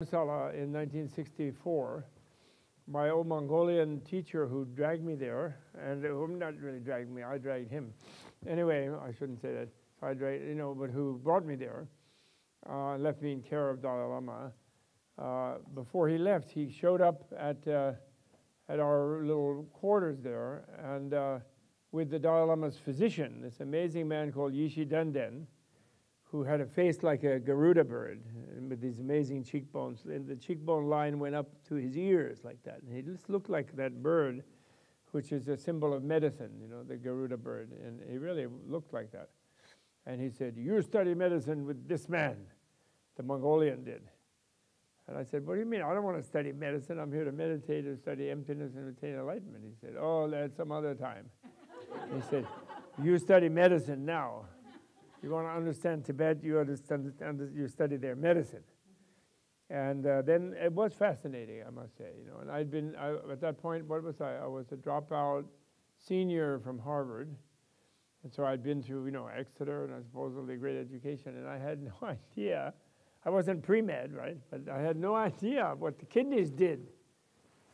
In 1964. My old Mongolian teacher who dragged me there, and who not really dragged me, I dragged him. Anyway, I shouldn't say that. I dragged, you know, but who brought me there, uh, left me in care of Dalai Lama. Uh, before he left, he showed up at uh, at our little quarters there, and uh, with the Dalai Lama's physician, this amazing man called Yeshe Donden who had a face like a Garuda bird uh, with these amazing cheekbones. And the cheekbone line went up to his ears like that. And he just looked like that bird, which is a symbol of medicine, you know, the Garuda bird. And he really looked like that. And he said, You study medicine with this man, the Mongolian did. And I said, What do you mean? I don't want to study medicine. I'm here to meditate and study emptiness and attain enlightenment. He said, Oh, that's some other time. he said, You study medicine now. You want to understand Tibet, you understand, you study their medicine. And uh, then it was fascinating, I must say. You know, and I'd been I, at that point. What was I? I was a dropout senior from Harvard, and so I'd been through, you know, Exeter and I supposedly great education, and I had no idea. I wasn't pre med, right? But I had no idea what the kidneys did,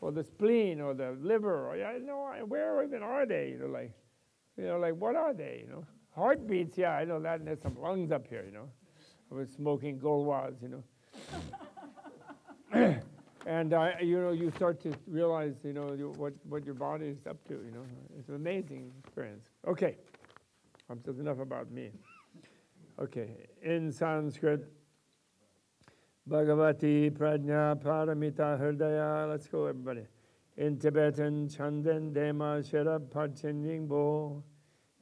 or the spleen, or the liver. Or, I no, where even are they? You know, like, you know, like what are they? You know. Heartbeats, yeah, I know that, and there's some lungs up here, you know. I was smoking Gauloises, you know. and uh, you know, you start to realize, you know, you, what what your body is up to. You know, it's an amazing experience. Okay, um, that's enough about me. Okay, in Sanskrit, Bhagavati Prajna Paramita Hridaya. Let's go, everybody. In Tibetan, Chandan Dema Sherab Parchin Bo.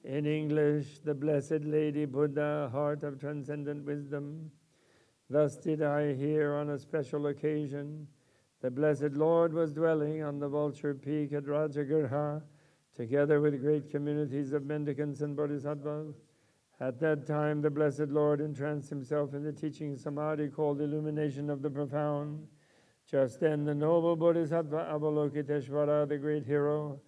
In English, the Blessed Lady Buddha, heart of transcendent wisdom. Thus did I hear on a special occasion. The Blessed Lord was dwelling on the vulture peak at Rajagriha, together with great communities of mendicants and bodhisattvas. At that time, the Blessed Lord entranced himself in the teaching samadhi called illumination of the profound. Just then, the noble Bodhisattva Avalokiteshvara, the great hero,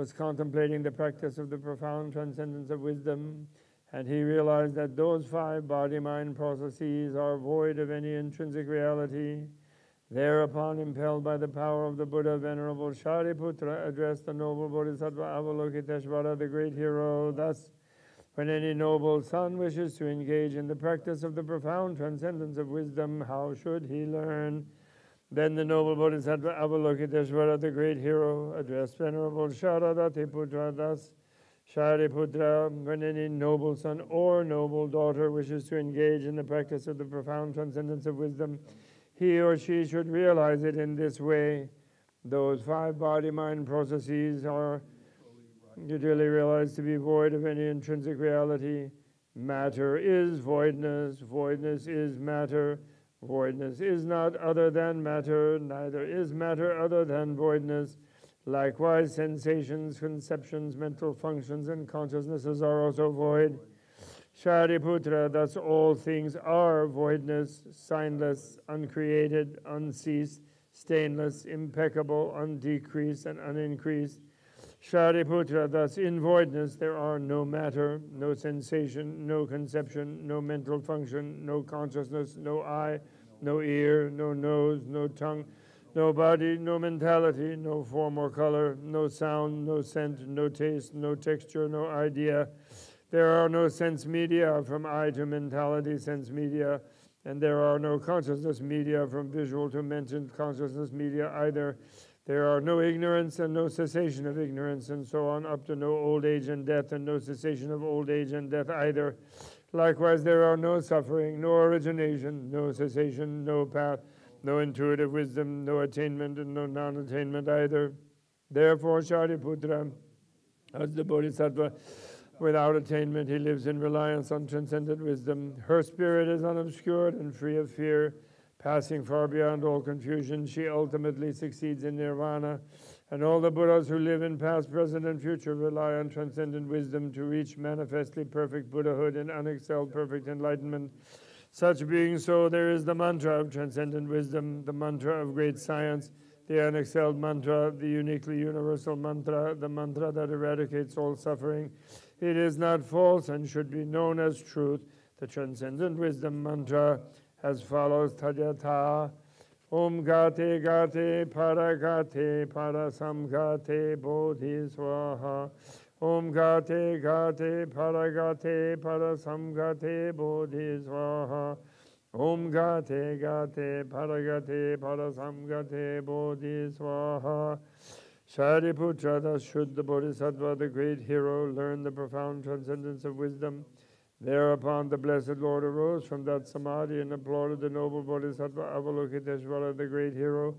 was contemplating the practice of the profound transcendence of wisdom, and he realized that those five body mind processes are void of any intrinsic reality. Thereupon, impelled by the power of the Buddha, Venerable Shariputra addressed the noble Bodhisattva Avalokiteshvara, the great hero, thus when any noble son wishes to engage in the practice of the profound transcendence of wisdom, how should he learn? Then the noble Bodhisattva Avalokiteshvara, the great hero, addressed Venerable Sharadatiputra thus, Shariputra, when any noble son or noble daughter wishes to engage in the practice of the profound transcendence of wisdom, he or she should realize it in this way. Those five body-mind processes are usually realized to be void of any intrinsic reality. Matter is voidness, voidness is matter, Voidness is not other than matter, neither is matter other than voidness. Likewise, sensations, conceptions, mental functions, and consciousnesses are also void. Shariputra, thus all things are voidness, signless, uncreated, unceased, stainless, impeccable, undecreased, and unincreased. Shariputra, thus in voidness there are no matter, no sensation, no conception, no mental function, no consciousness, no eye, no ear, no nose, no tongue, no body, no mentality, no form or color, no sound, no scent, no taste, no texture, no idea. There are no sense media from eye to mentality sense media, and there are no consciousness media from visual to mental consciousness media either. There are no ignorance and no cessation of ignorance, and so on, up to no old age and death, and no cessation of old age and death either. Likewise, there are no suffering, no origination, no cessation, no path, no intuitive wisdom, no attainment, and no non attainment either. Therefore, Shariputra, as the Bodhisattva, without attainment, he lives in reliance on transcendent wisdom. Her spirit is unobscured and free of fear. Passing far beyond all confusion, she ultimately succeeds in nirvana. And all the Buddhas who live in past, present, and future rely on transcendent wisdom to reach manifestly perfect Buddhahood and unexcelled perfect enlightenment. Such being so, there is the mantra of transcendent wisdom, the mantra of great science, the unexcelled mantra, the uniquely universal mantra, the mantra that eradicates all suffering. It is not false and should be known as truth. The transcendent wisdom mantra as follows Tadyatha Om Gate Gate Paragate Parasamgate Bodhi Swaha. Om Gate Gate Paragate Parasamgate Bodhi Swaha. Om Gate Gate Paragate Parasamgate Bodhi Swaha. Shariputra, the Shuddha Bodhisattva, the great hero, learned the profound transcendence of wisdom. Thereupon the blessed Lord arose from that samadhi and applauded the noble Bodhisattva Avalokiteshvara, the great hero.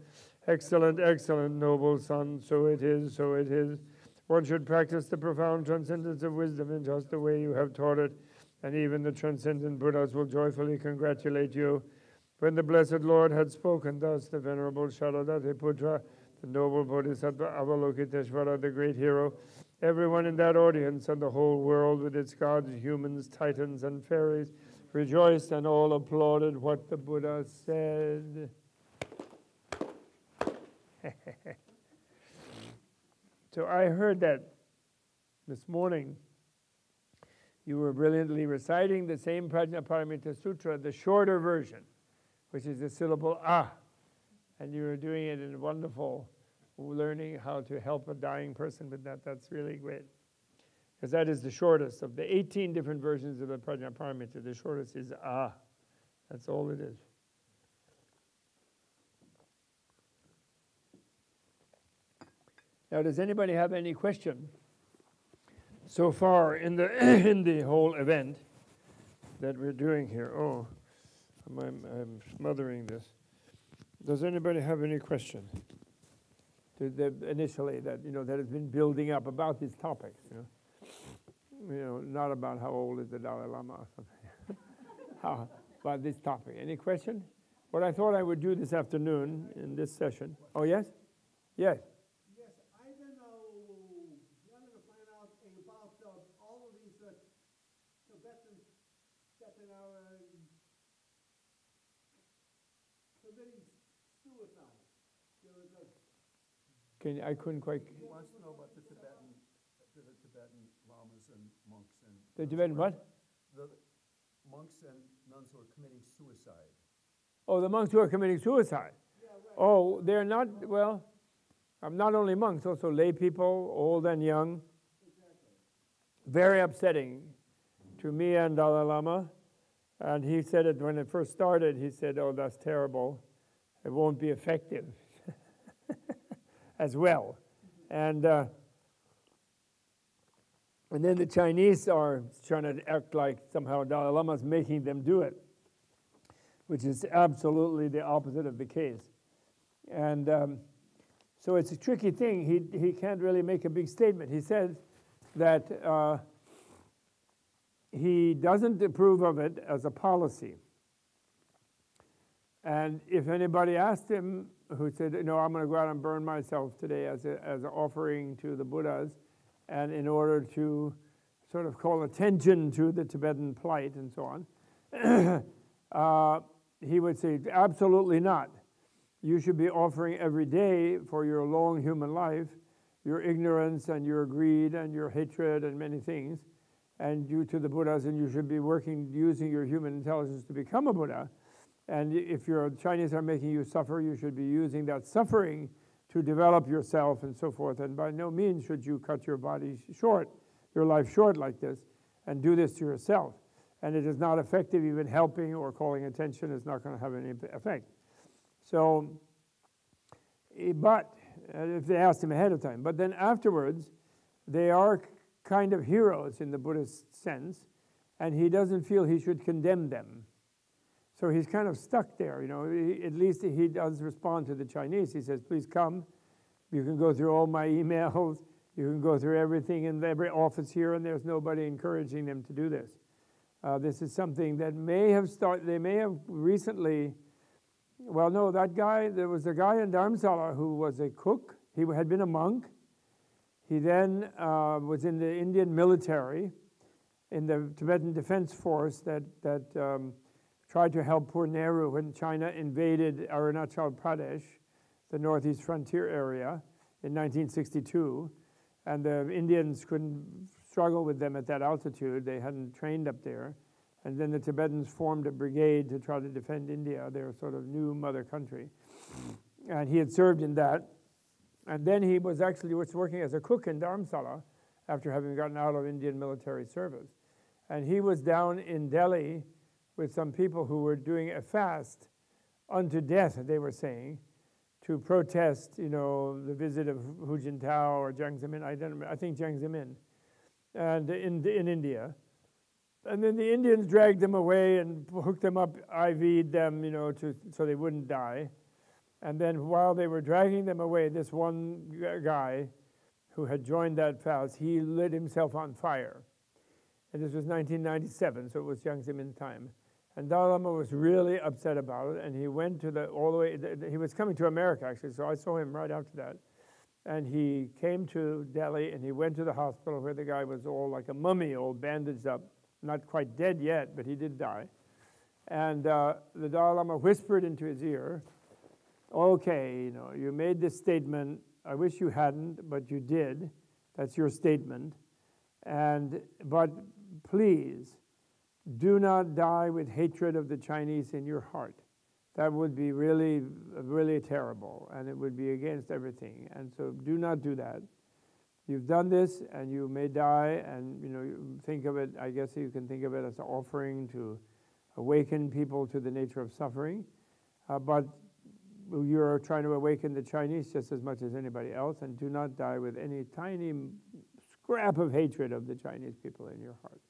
Excellent, excellent, noble son, so it is, so it is. One should practice the profound transcendence of wisdom in just the way you have taught it, and even the transcendent Buddhas will joyfully congratulate you. When the blessed Lord had spoken thus, the venerable Sharadati Putra the noble Bodhisattva Avalokiteshvara, the great hero, everyone in that audience and the whole world with its gods, humans, titans, and fairies rejoiced and all applauded what the Buddha said. so I heard that this morning. You were brilliantly reciting the same Prajnaparamita Sutra, the shorter version, which is the syllable ah and you were doing it in wonderful, learning how to help a dying person with that. That's really great. Because that is the shortest of the 18 different versions of the Prajnaparamita. The shortest is Ah. That's all it is. Now, does anybody have any question so far in the in the whole event that we're doing here? Oh, I'm, I'm smothering this. Does anybody have any question? The, initially, that you know that has been building up about these topics. You know, you know, not about how old is the Dalai Lama or something. how, about this topic. Any question? What I thought I would do this afternoon in this session. Oh yes, yes. Can, I couldn't quite, He wants to know about the Tibetan, the Tibetan lamas and monks and. the Tibetan what? The monks and nuns who are committing suicide. Oh, the monks who are committing suicide. Oh, they're not, well, um, not only monks, also lay people, old and young. Very upsetting to me and Dalai Lama. And he said it when it first started, he said, Oh, that's terrible. It won't be effective as well. And, uh, and then the Chinese are trying to act like somehow Dalai Lama is making them do it, which is absolutely the opposite of the case. And um, so it's a tricky thing. He, he can't really make a big statement. He says that uh, he doesn't approve of it as a policy. And if anybody asked him, who said, No, I'm going to go out and burn myself today as, a, as an offering to the Buddhas, and in order to sort of call attention to the Tibetan plight and so on, uh, he would say, absolutely not. You should be offering every day for your long human life your ignorance and your greed and your hatred and many things, and you to the Buddhas, and you should be working using your human intelligence to become a Buddha and if your Chinese are making you suffer, you should be using that suffering to develop yourself and so forth. And by no means should you cut your body short, your life short like this, and do this to yourself. And it is not effective, even helping or calling attention is not going to have any effect. So, eh, but uh, if they asked him ahead of time, but then afterwards, they are kind of heroes in the Buddhist sense, and he doesn't feel he should condemn them. So he's kind of stuck there, you know. He, at least he does respond to the Chinese. He says, please come. You can go through all my emails. You can go through everything in every office here, and there's nobody encouraging them to do this. Uh, this is something that may have started, they may have recently, well, no, that guy, there was a guy in Dharamsala who was a cook. He had been a monk. He then uh, was in the Indian military, in the Tibetan Defense Force that, that um, tried to help poor Nehru when China invaded Arunachal Pradesh, the northeast frontier area, in 1962. And the Indians couldn't struggle with them at that altitude. They hadn't trained up there. And then the Tibetans formed a brigade to try to defend India, their sort of new mother country. and he had served in that. And then he was actually was working as a cook in Dharamsala after having gotten out of Indian military service. And he was down in Delhi with some people who were doing a fast unto death, they were saying, to protest, you know, the visit of Hu Jintao or Jiang Zemin. I, don't, I think Jiang Zemin, and in, in India. And then the Indians dragged them away and hooked them up, IV'd them, you know, to, so they wouldn't die. And then while they were dragging them away, this one guy who had joined that fast, he lit himself on fire. And this was 1997, so it was Jiang Zemin time. And Dalai Lama was really upset about it, and he went to the all the way. He was coming to America actually, so I saw him right after that. And he came to Delhi, and he went to the hospital where the guy was all like a mummy, all bandaged up, not quite dead yet, but he did die. And uh, the Dalai Lama whispered into his ear, "Okay, you know, you made this statement. I wish you hadn't, but you did. That's your statement. And but please." Do not die with hatred of the Chinese in your heart. That would be really, really terrible, and it would be against everything. And so, do not do that. You've done this, and you may die. And you know, think of it. I guess you can think of it as an offering to awaken people to the nature of suffering. Uh, but you're trying to awaken the Chinese just as much as anybody else, and do not die with any tiny scrap of hatred of the Chinese people in your heart.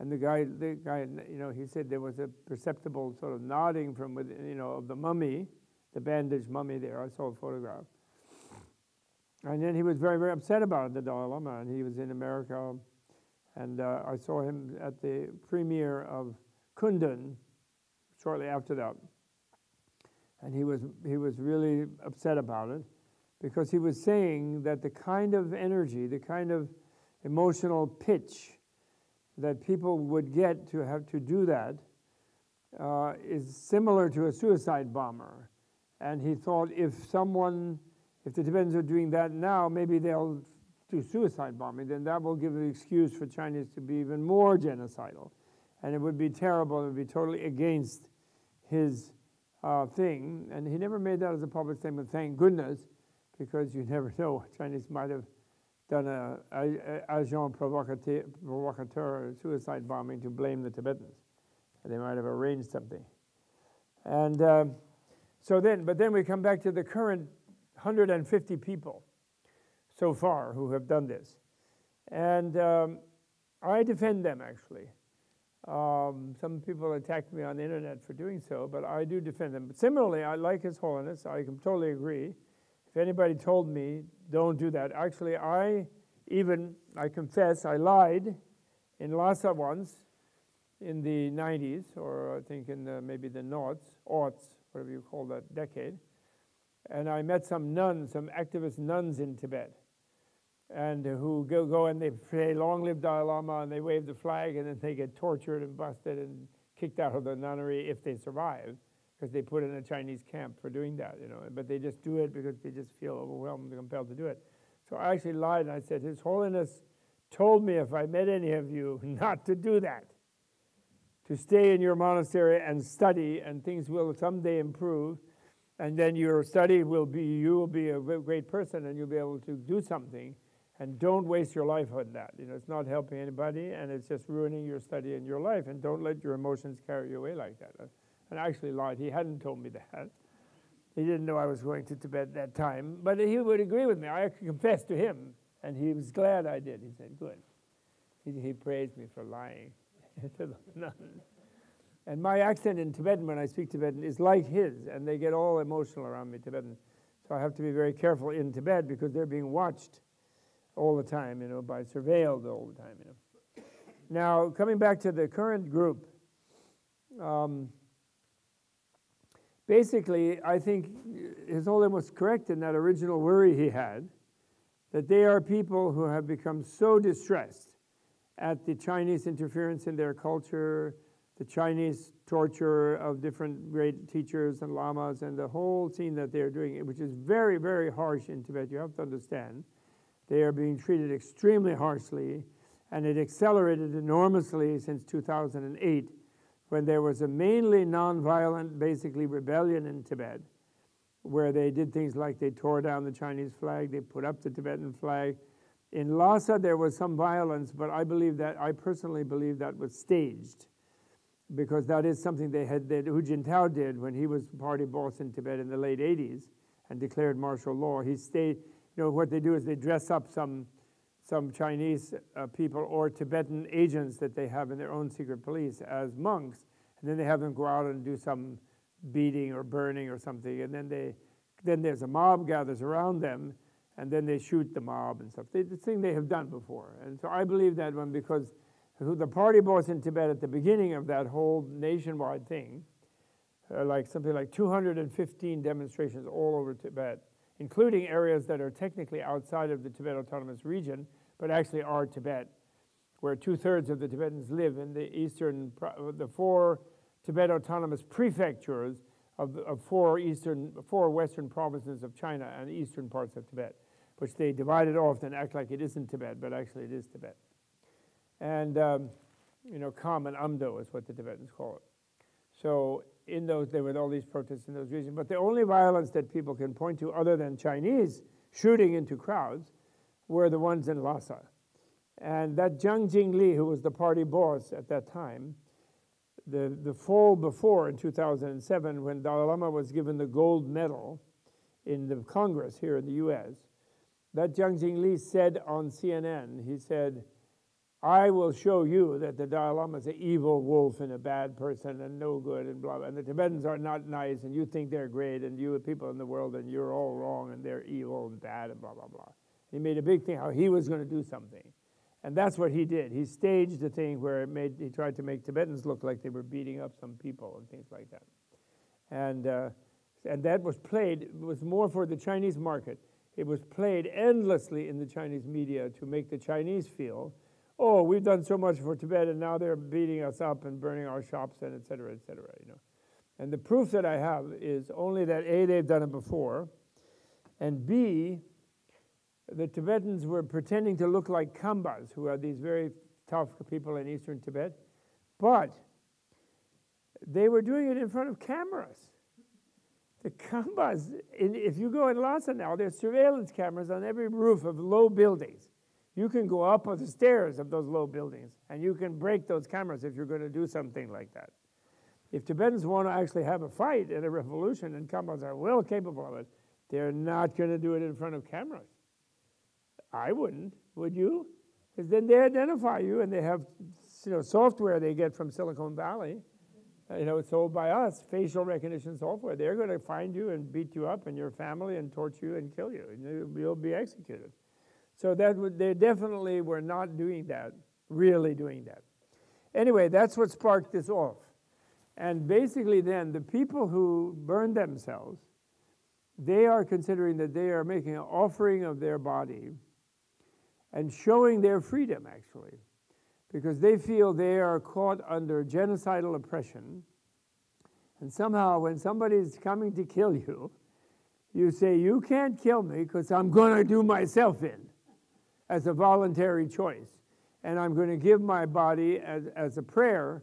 And the guy, the guy, you know, he said there was a perceptible sort of nodding from within, you know, of the mummy, the bandaged mummy there. I saw a photograph. And then he was very, very upset about it, the Dalai Lama, and he was in America. And uh, I saw him at the premiere of Kundun shortly after that. And he was, he was really upset about it because he was saying that the kind of energy, the kind of emotional pitch that people would get to have to do that uh, is similar to a suicide bomber. And he thought if someone, if the Tibetans are doing that now, maybe they'll do suicide bombing, then that will give an excuse for Chinese to be even more genocidal. And it would be terrible, it would be totally against his uh, thing. And he never made that as a public statement, thank goodness, because you never know, what Chinese might have done a, a, a agent provocateur, provocateur suicide bombing to blame the Tibetans. They might have arranged something. And uh, so then, but then we come back to the current 150 people so far who have done this. And um, I defend them actually. Um, some people attack me on the internet for doing so, but I do defend them. But similarly, I like His Holiness. I can totally agree. If anybody told me don't do that. Actually, I even, I confess, I lied in Lhasa once in the 90s, or I think in the, maybe the noughts, aughts, whatever you call that decade. And I met some nuns, some activist nuns in Tibet, and who go, go and they say, Long live Dalai Lama, and they wave the flag, and then they get tortured and busted and kicked out of the nunnery if they survive because they put in a Chinese camp for doing that, you know. But they just do it because they just feel overwhelmed and compelled to do it. So I actually lied and I said, His Holiness told me if I met any of you not to do that, to stay in your monastery and study, and things will someday improve. And then your study will be, you will be a great person and you'll be able to do something. And don't waste your life on that. You know, it's not helping anybody and it's just ruining your study and your life. And don't let your emotions carry you away like that and I actually lied. He hadn't told me that. He didn't know I was going to Tibet that time, but he would agree with me. I confessed to him, and he was glad I did. He said, Good. He, he praised me for lying to the nuns. And my accent in Tibetan, when I speak Tibetan, is like his, and they get all emotional around me, Tibetan. So I have to be very careful in Tibet because they're being watched all the time, you know, by surveilled all the time, you know. Now, coming back to the current group, um, basically, I think His Holiness was correct in that original worry he had that they are people who have become so distressed at the Chinese interference in their culture, the Chinese torture of different great teachers and lamas, and the whole scene that they're doing, which is very, very harsh in Tibet. You have to understand. They are being treated extremely harshly, and it accelerated enormously since 2008 when there was a mainly nonviolent, basically rebellion in Tibet, where they did things like they tore down the Chinese flag, they put up the Tibetan flag. In Lhasa, there was some violence, but I believe that, I personally believe that was staged because that is something they had, that Hu Jintao did when he was party boss in Tibet in the late 80s and declared martial law. He stayed, you know, what they do is they dress up some, some Chinese uh, people or Tibetan agents that they have in their own secret police as monks, and then they have them go out and do some beating or burning or something, and then they, then there's a mob gathers around them, and then they shoot the mob and stuff. They, the thing they have done before, and so I believe that one because the party boss in Tibet at the beginning of that whole nationwide thing, uh, like something like 215 demonstrations all over Tibet, including areas that are technically outside of the Tibet Autonomous Region, but actually are Tibet, where two thirds of the Tibetans live in the eastern, the four Tibet Autonomous prefectures of, of four eastern, four western provinces of China and eastern parts of Tibet, which they divided off and act like it isn't Tibet, but actually it is Tibet. And, um, you know, Kham and Amdo is what the Tibetans call it. So in those, there were all these protests in those regions. But the only violence that people can point to, other than Chinese shooting into crowds, were the ones in Lhasa. And that Zhang Qingli, who was the party boss at that time, the, the fall before in 2007, when Dalai Lama was given the gold medal in the Congress here in the US, that Zhang Qingli said on CNN, he said, I will show you that the Dalai Lama is an evil wolf and a bad person and no good and blah, blah. And the Tibetans are not nice and you think they're great and you people in the world and you're all wrong and they're evil and bad and blah, blah, blah. He made a big thing how he was going to do something. And that's what he did. He staged a thing where it made, he tried to make Tibetans look like they were beating up some people and things like that. And, uh, and that was played, was more for the Chinese market. It was played endlessly in the Chinese media to make the Chinese feel oh, we've done so much for Tibet and now they're beating us up and burning our shops and et cetera, et cetera, you know. And the proof that I have is only that A, they've done it before, and B, the Tibetans were pretending to look like Khambas, who are these very tough people in eastern Tibet, but they were doing it in front of cameras. The Khambas, if you go in Lhasa now, there's surveillance cameras on every roof of low buildings. You can go up on the stairs of those low buildings and you can break those cameras if you're going to do something like that. If Tibetans want to actually have a fight and a revolution, and Khambas are well capable of it, they're not going to do it in front of cameras. I wouldn't, would you? Because then they identify you and they have you know, software they get from Silicon Valley. You know, it's sold by us, facial recognition software. They're going to find you and beat you up and your family and torture you and kill you. And you'll be executed. So that would, they definitely were not doing that, really doing that. Anyway, that's what sparked this off. And basically, then the people who burn themselves, they are considering that they are making an offering of their body and showing their freedom, actually, because they feel they are caught under genocidal oppression. And somehow, when somebody's coming to kill you, you say, You can't kill me because I'm going to do myself in as a voluntary choice. And I'm going to give my body as, as a prayer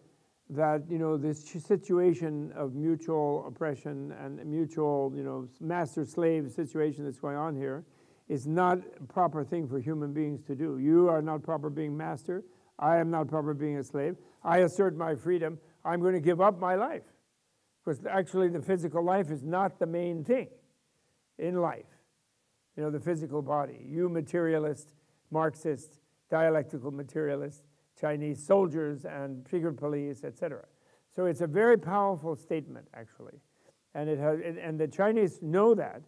that, you know, this situation of mutual oppression and mutual, you know, master-slave situation that's going on here is not a proper thing for human beings to do. You are not proper being master. I am not proper being a slave. I assert my freedom. I'm going to give up my life. Because actually, the physical life is not the main thing in life. You know, the physical body. You materialist Marxist, dialectical materialists, Chinese soldiers and secret police, etc. So it's a very powerful statement, actually. And, it has, and the Chinese know that.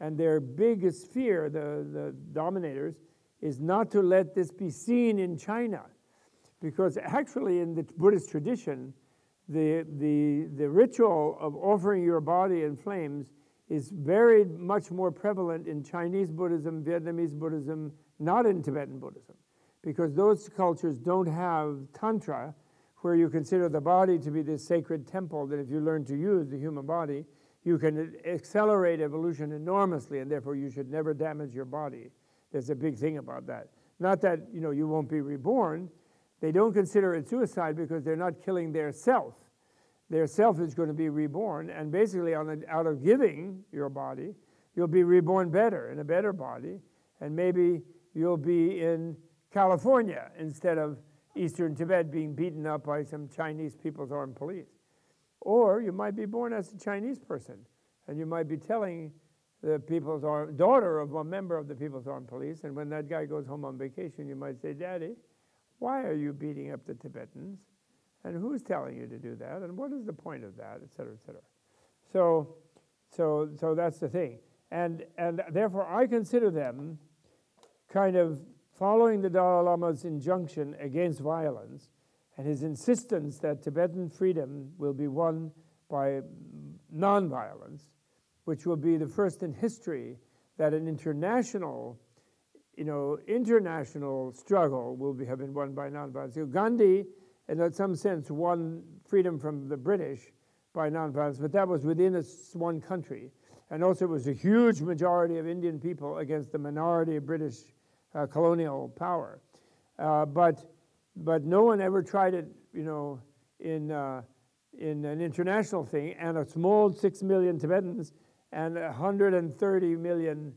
And their biggest fear, the, the dominators, is not to let this be seen in China. Because actually, in the Buddhist tradition, the, the, the ritual of offering your body in flames is very much more prevalent in Chinese Buddhism, Vietnamese Buddhism, not in Tibetan Buddhism, because those cultures don't have Tantra, where you consider the body to be this sacred temple that if you learn to use the human body, you can accelerate evolution enormously, and therefore you should never damage your body. There's a big thing about that. Not that you know you won't be reborn. They don't consider it suicide because they're not killing their self. their self is going to be reborn, and basically, on out of giving your body, you'll be reborn better in a better body, and maybe you'll be in California instead of Eastern Tibet being beaten up by some Chinese People's Armed Police. Or you might be born as a Chinese person, and you might be telling the People's Armed, daughter of a member of the People's Armed Police, and when that guy goes home on vacation, you might say, Daddy, why are you beating up the Tibetans? And who's telling you to do that? And what is the point of that, et cetera, et cetera. So, so, so that's the thing. And, and therefore, I consider them kind of following the Dalai Lama's injunction against violence and his insistence that Tibetan freedom will be won by nonviolence, which will be the first in history that an international, you know, international struggle will be, have been won by nonviolence. So Gandhi, in some sense, won freedom from the British by nonviolence, but that was within a, one country. And also, it was a huge majority of Indian people against the minority of British uh, colonial power. Uh, but, but no one ever tried it, you know, in, uh, in an international thing, and a small 6 million Tibetans and 130 million,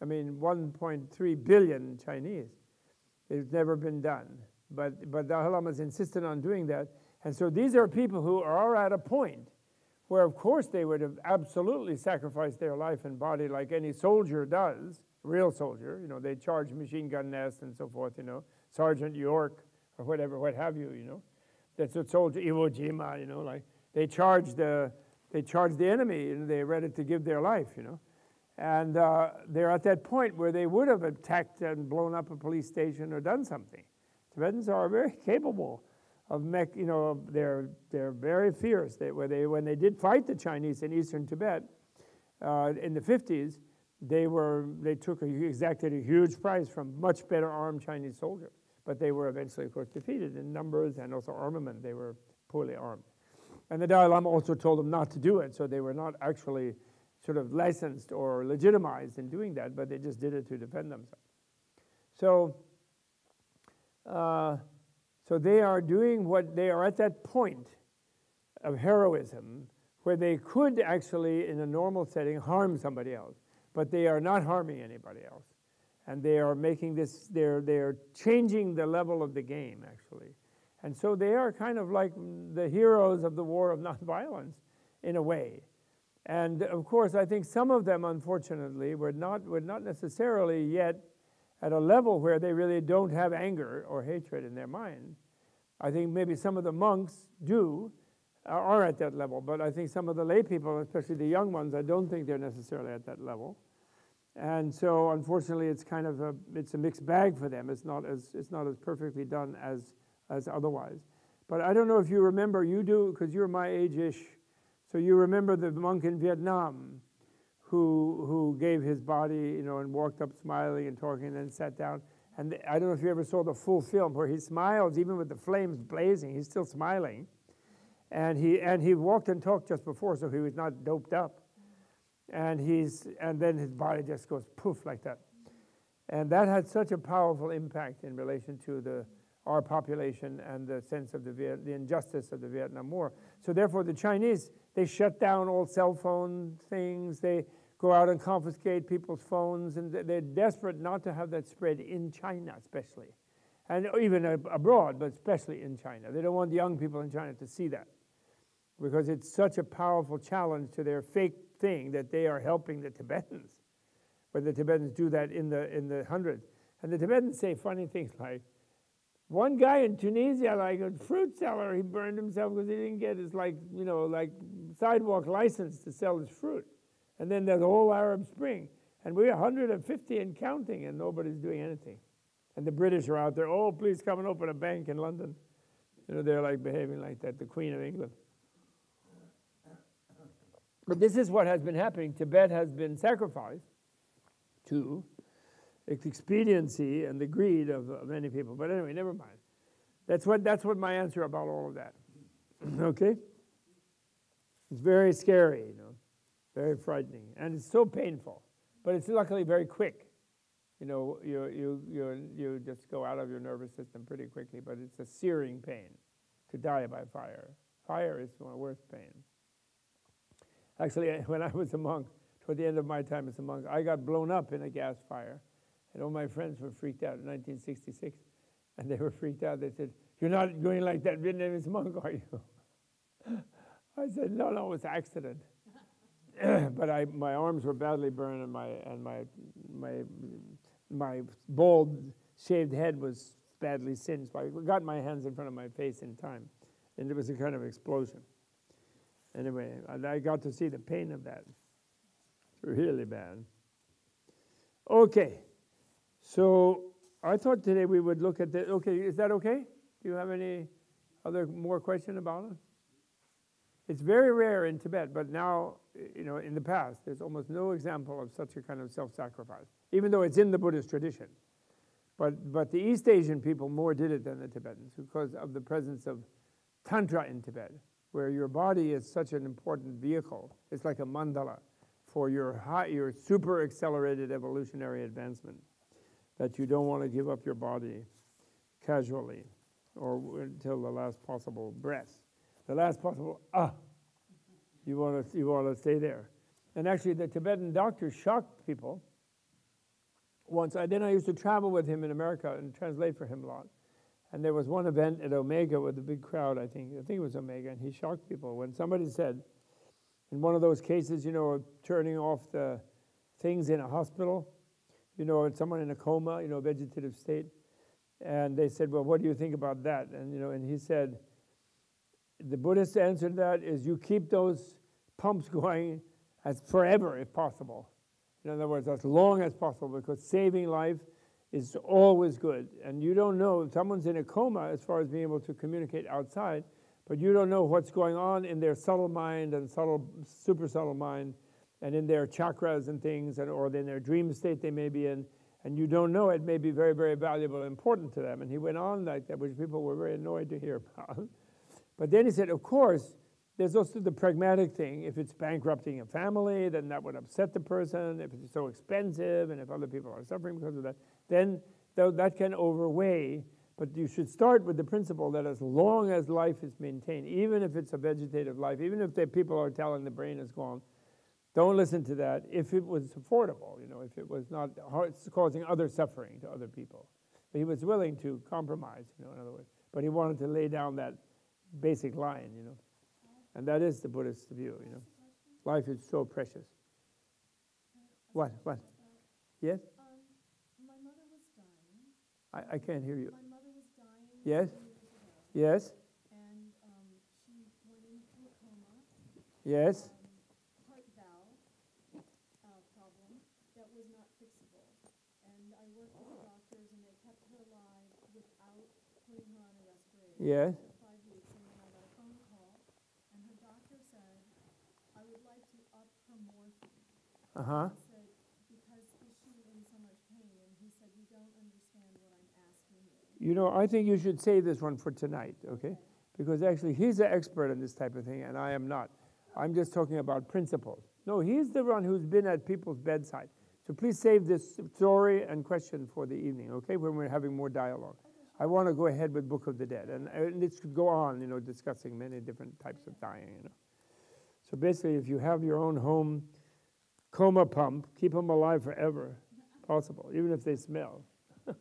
I mean, 1.3 billion Chinese. It's never been done. But, but Dalai Lama's insisted on doing that. And so these are people who are at a point where, of course, they would have absolutely sacrificed their life and body like any soldier does real soldier. You know, they charge machine gun nests and so forth, you know, Sergeant York or whatever, what have you, you know. That's what soldier, Iwo Jima, you know, like they charge the, they charge the enemy and they're ready to give their life, you know. And uh, they're at that point where they would have attacked and blown up a police station or done something. Tibetans are very capable of, mech, you know, they're, they're very fierce. They, where they, when they did fight the Chinese in eastern Tibet uh, in the 50s, they were they took a, exacted a huge price from much better armed Chinese soldiers, but they were eventually, of course, defeated in numbers and also armament. They were poorly armed, and the Dalai Lama also told them not to do it, so they were not actually sort of licensed or legitimized in doing that, but they just did it to defend themselves. So, uh, so they are doing what they are at that point of heroism where they could actually, in a normal setting, harm somebody else but they are not harming anybody else. And they are making this, they're, they're changing the level of the game, actually. And so they are kind of like the heroes of the war of nonviolence in a way. And of course, I think some of them, unfortunately, were not, were not necessarily yet at a level where they really don't have anger or hatred in their mind. I think maybe some of the monks do, are at that level. But I think some of the lay people, especially the young ones, I don't think they're necessarily at that level. And so, unfortunately, it's kind of a it's a mixed bag for them. It's not as it's not as perfectly done as as otherwise. But I don't know if you remember. You do because you're my age-ish. So you remember the monk in Vietnam, who who gave his body, you know, and walked up smiling and talking, and then sat down. And I don't know if you ever saw the full film where he smiles even with the flames blazing. He's still smiling and he and he walked and talked just before, so he was not doped up. And he's and then his body just goes poof like that, and that had such a powerful impact in relation to the our population and the sense of the the injustice of the Vietnam War. So therefore, the Chinese they shut down all cell phone things. They go out and confiscate people's phones, and they're desperate not to have that spread in China, especially, and even abroad, but especially in China. They don't want young people in China to see that because it's such a powerful challenge to their fake thing that they are helping the Tibetans. But the Tibetans do that in the, in the hundreds. And the Tibetans say funny things like, one guy in Tunisia, like a fruit seller, he burned himself because he didn't get his like, you know, like sidewalk license to sell his fruit. And then there's the whole Arab Spring. And we're 150 and counting, and nobody's doing anything. And the British are out there, oh, please come and open a bank in London. You know, they're like behaving like that, the Queen of England. But this is what has been happening. Tibet has been sacrificed to expediency and the greed of, many people. But anyway, never mind. That's what, that's what my answer about all of that. okay? It's very scary, you know, very frightening. And it's so painful. But it's luckily very quick. You know, you, you, you, you just go out of your nervous system pretty quickly, but it's a searing pain to die by fire. fire is my worst pain. Actually, when I was a monk, toward the end of my time as a monk, I got blown up in a gas fire. And all my friends were freaked out in 1966. And they were freaked out. They said, You're not going like that Vietnamese monk, are you? I said, No, no, it was accident. but I, my arms were badly burned, and my and my my my bald shaved head was badly singed. I got my hands in front of my face in time, and it was a kind of explosion. Anyway, I got to see the pain of that. Really bad. Okay, so I thought today we would look at the. Okay, is that okay? Do you have any other more question about it? It's very rare in Tibet, but now, you know, in the past, there's almost no example of such a kind of self-sacrifice, even though it's in the Buddhist tradition. But, but the East Asian people more did it than the Tibetans because of the presence of Tantra in Tibet, where your body is such an important vehicle. It's like a mandala for your, high, your super accelerated evolutionary advancement that you don't want to give up your body casually or until the last possible breath the last possible ah, you want to you want to stay there. And actually, the Tibetan doctor shocked people. Once, I then I used to travel with him in America and translate for him a lot. And there was one event at Omega with a big crowd. I think I think it was Omega, and he shocked people when somebody said, in one of those cases, you know, turning off the things in a hospital, you know, someone in a coma, you know, vegetative state, and they said, well, what do you think about that? And you know, and he said the Buddhist answer to that is you keep those pumps going as forever if possible. In other words, as long as possible, because saving life is always good. And you don't know someone's in a coma as far as being able to communicate outside, but you don't know what's going on in their subtle mind and subtle, super subtle mind, and in their chakras and things, and, or in their dream state they may be in, and you don't know it may be very, very valuable and important to them. And he went on like that, which people were very annoyed to hear about. But then he said, of course, there's also the pragmatic thing. If it's bankrupting a family, then that would upset the person. If it's so expensive and if other people are suffering because of that, then that can overweigh. But you should start with the principle that as long as life is maintained, even if it's a vegetative life, even if the people are telling the brain is gone, don't listen to that if it was affordable, you know, if it was not causing other suffering to other people. But he was willing to compromise, you know, in other words. But he wanted to lay down that basic line, you know. And that is the Buddhist view, you know. Life is so precious. What? What? Yes? Um, my mother was dying. I, I can't hear you. My mother was dying. Yes? Yes? And um, she went into a coma. Yes? Um, heart valve uh, problem that was not fixable. And I worked with the doctors, and they kept her alive without putting her on a respirator. Yes? Uh huh. You know, I think you should save this one for tonight, okay? Because actually, he's an expert on this type of thing, and I am not. I'm just talking about principles. No, he's the one who's been at people's bedside. So please save this story and question for the evening, okay? When we're having more dialogue. I want to go ahead with Book of the Dead, and, and it could go on, you know, discussing many different types of dying, you know. So basically, if you have your own home coma pump, keep them alive forever, possible, even if they smell.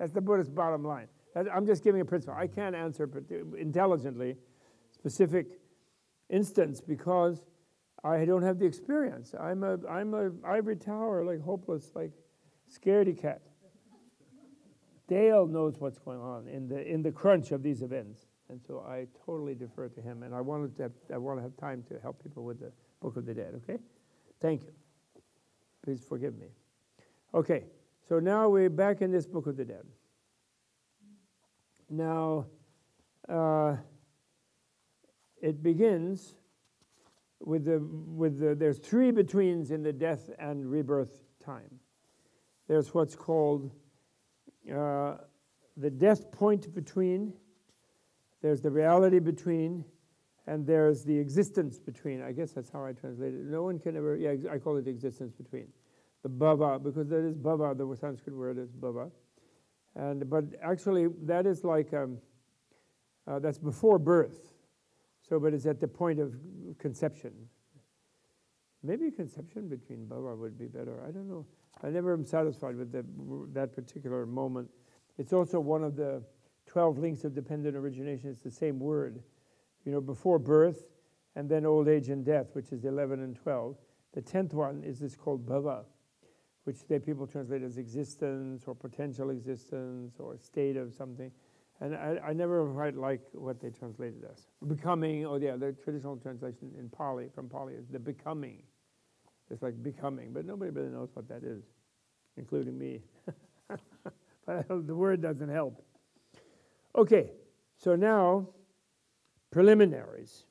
That's the Buddhist bottom line. I'm just giving a principle. I can't answer uh, intelligently specific instance because I don't have the experience. I'm a I'm a ivory tower, like hopeless, like scaredy cat. Dale knows what's going on in the in the crunch of these events, and so I totally defer to him. And I wanted to have, I want to have time to help people with the Book of the Dead, okay? Thank you. Please forgive me. Okay, so now we're back in this Book of the Dead. Now, uh, it begins with the, with the, there's three betweens in the death and rebirth time. There's what's called uh, the death point between, there's the reality between, and there's the existence between. I guess that's how I translate it. No one can ever, yeah, I call it existence between. The bhava, because that is bhava, the Sanskrit word is bhava. And, but actually, that is like um, Uh, that's before birth. So, but it's at the point of conception. Maybe conception between bhava would be better. I don't know. I never am satisfied with that, that particular moment. It's also one of the 12 links of dependent origination. It's the same word. You know, before birth and then old age and death, which is 11 and 12. The 10th one is this called bhava, which they people translate as existence or potential existence or state of something. And I, I never quite like what they translated as. Becoming, oh yeah, the traditional translation in Pali, from Pali is the becoming. It's like becoming, but nobody really knows what that is, including me. but the word doesn't help. Okay, so now preliminaries.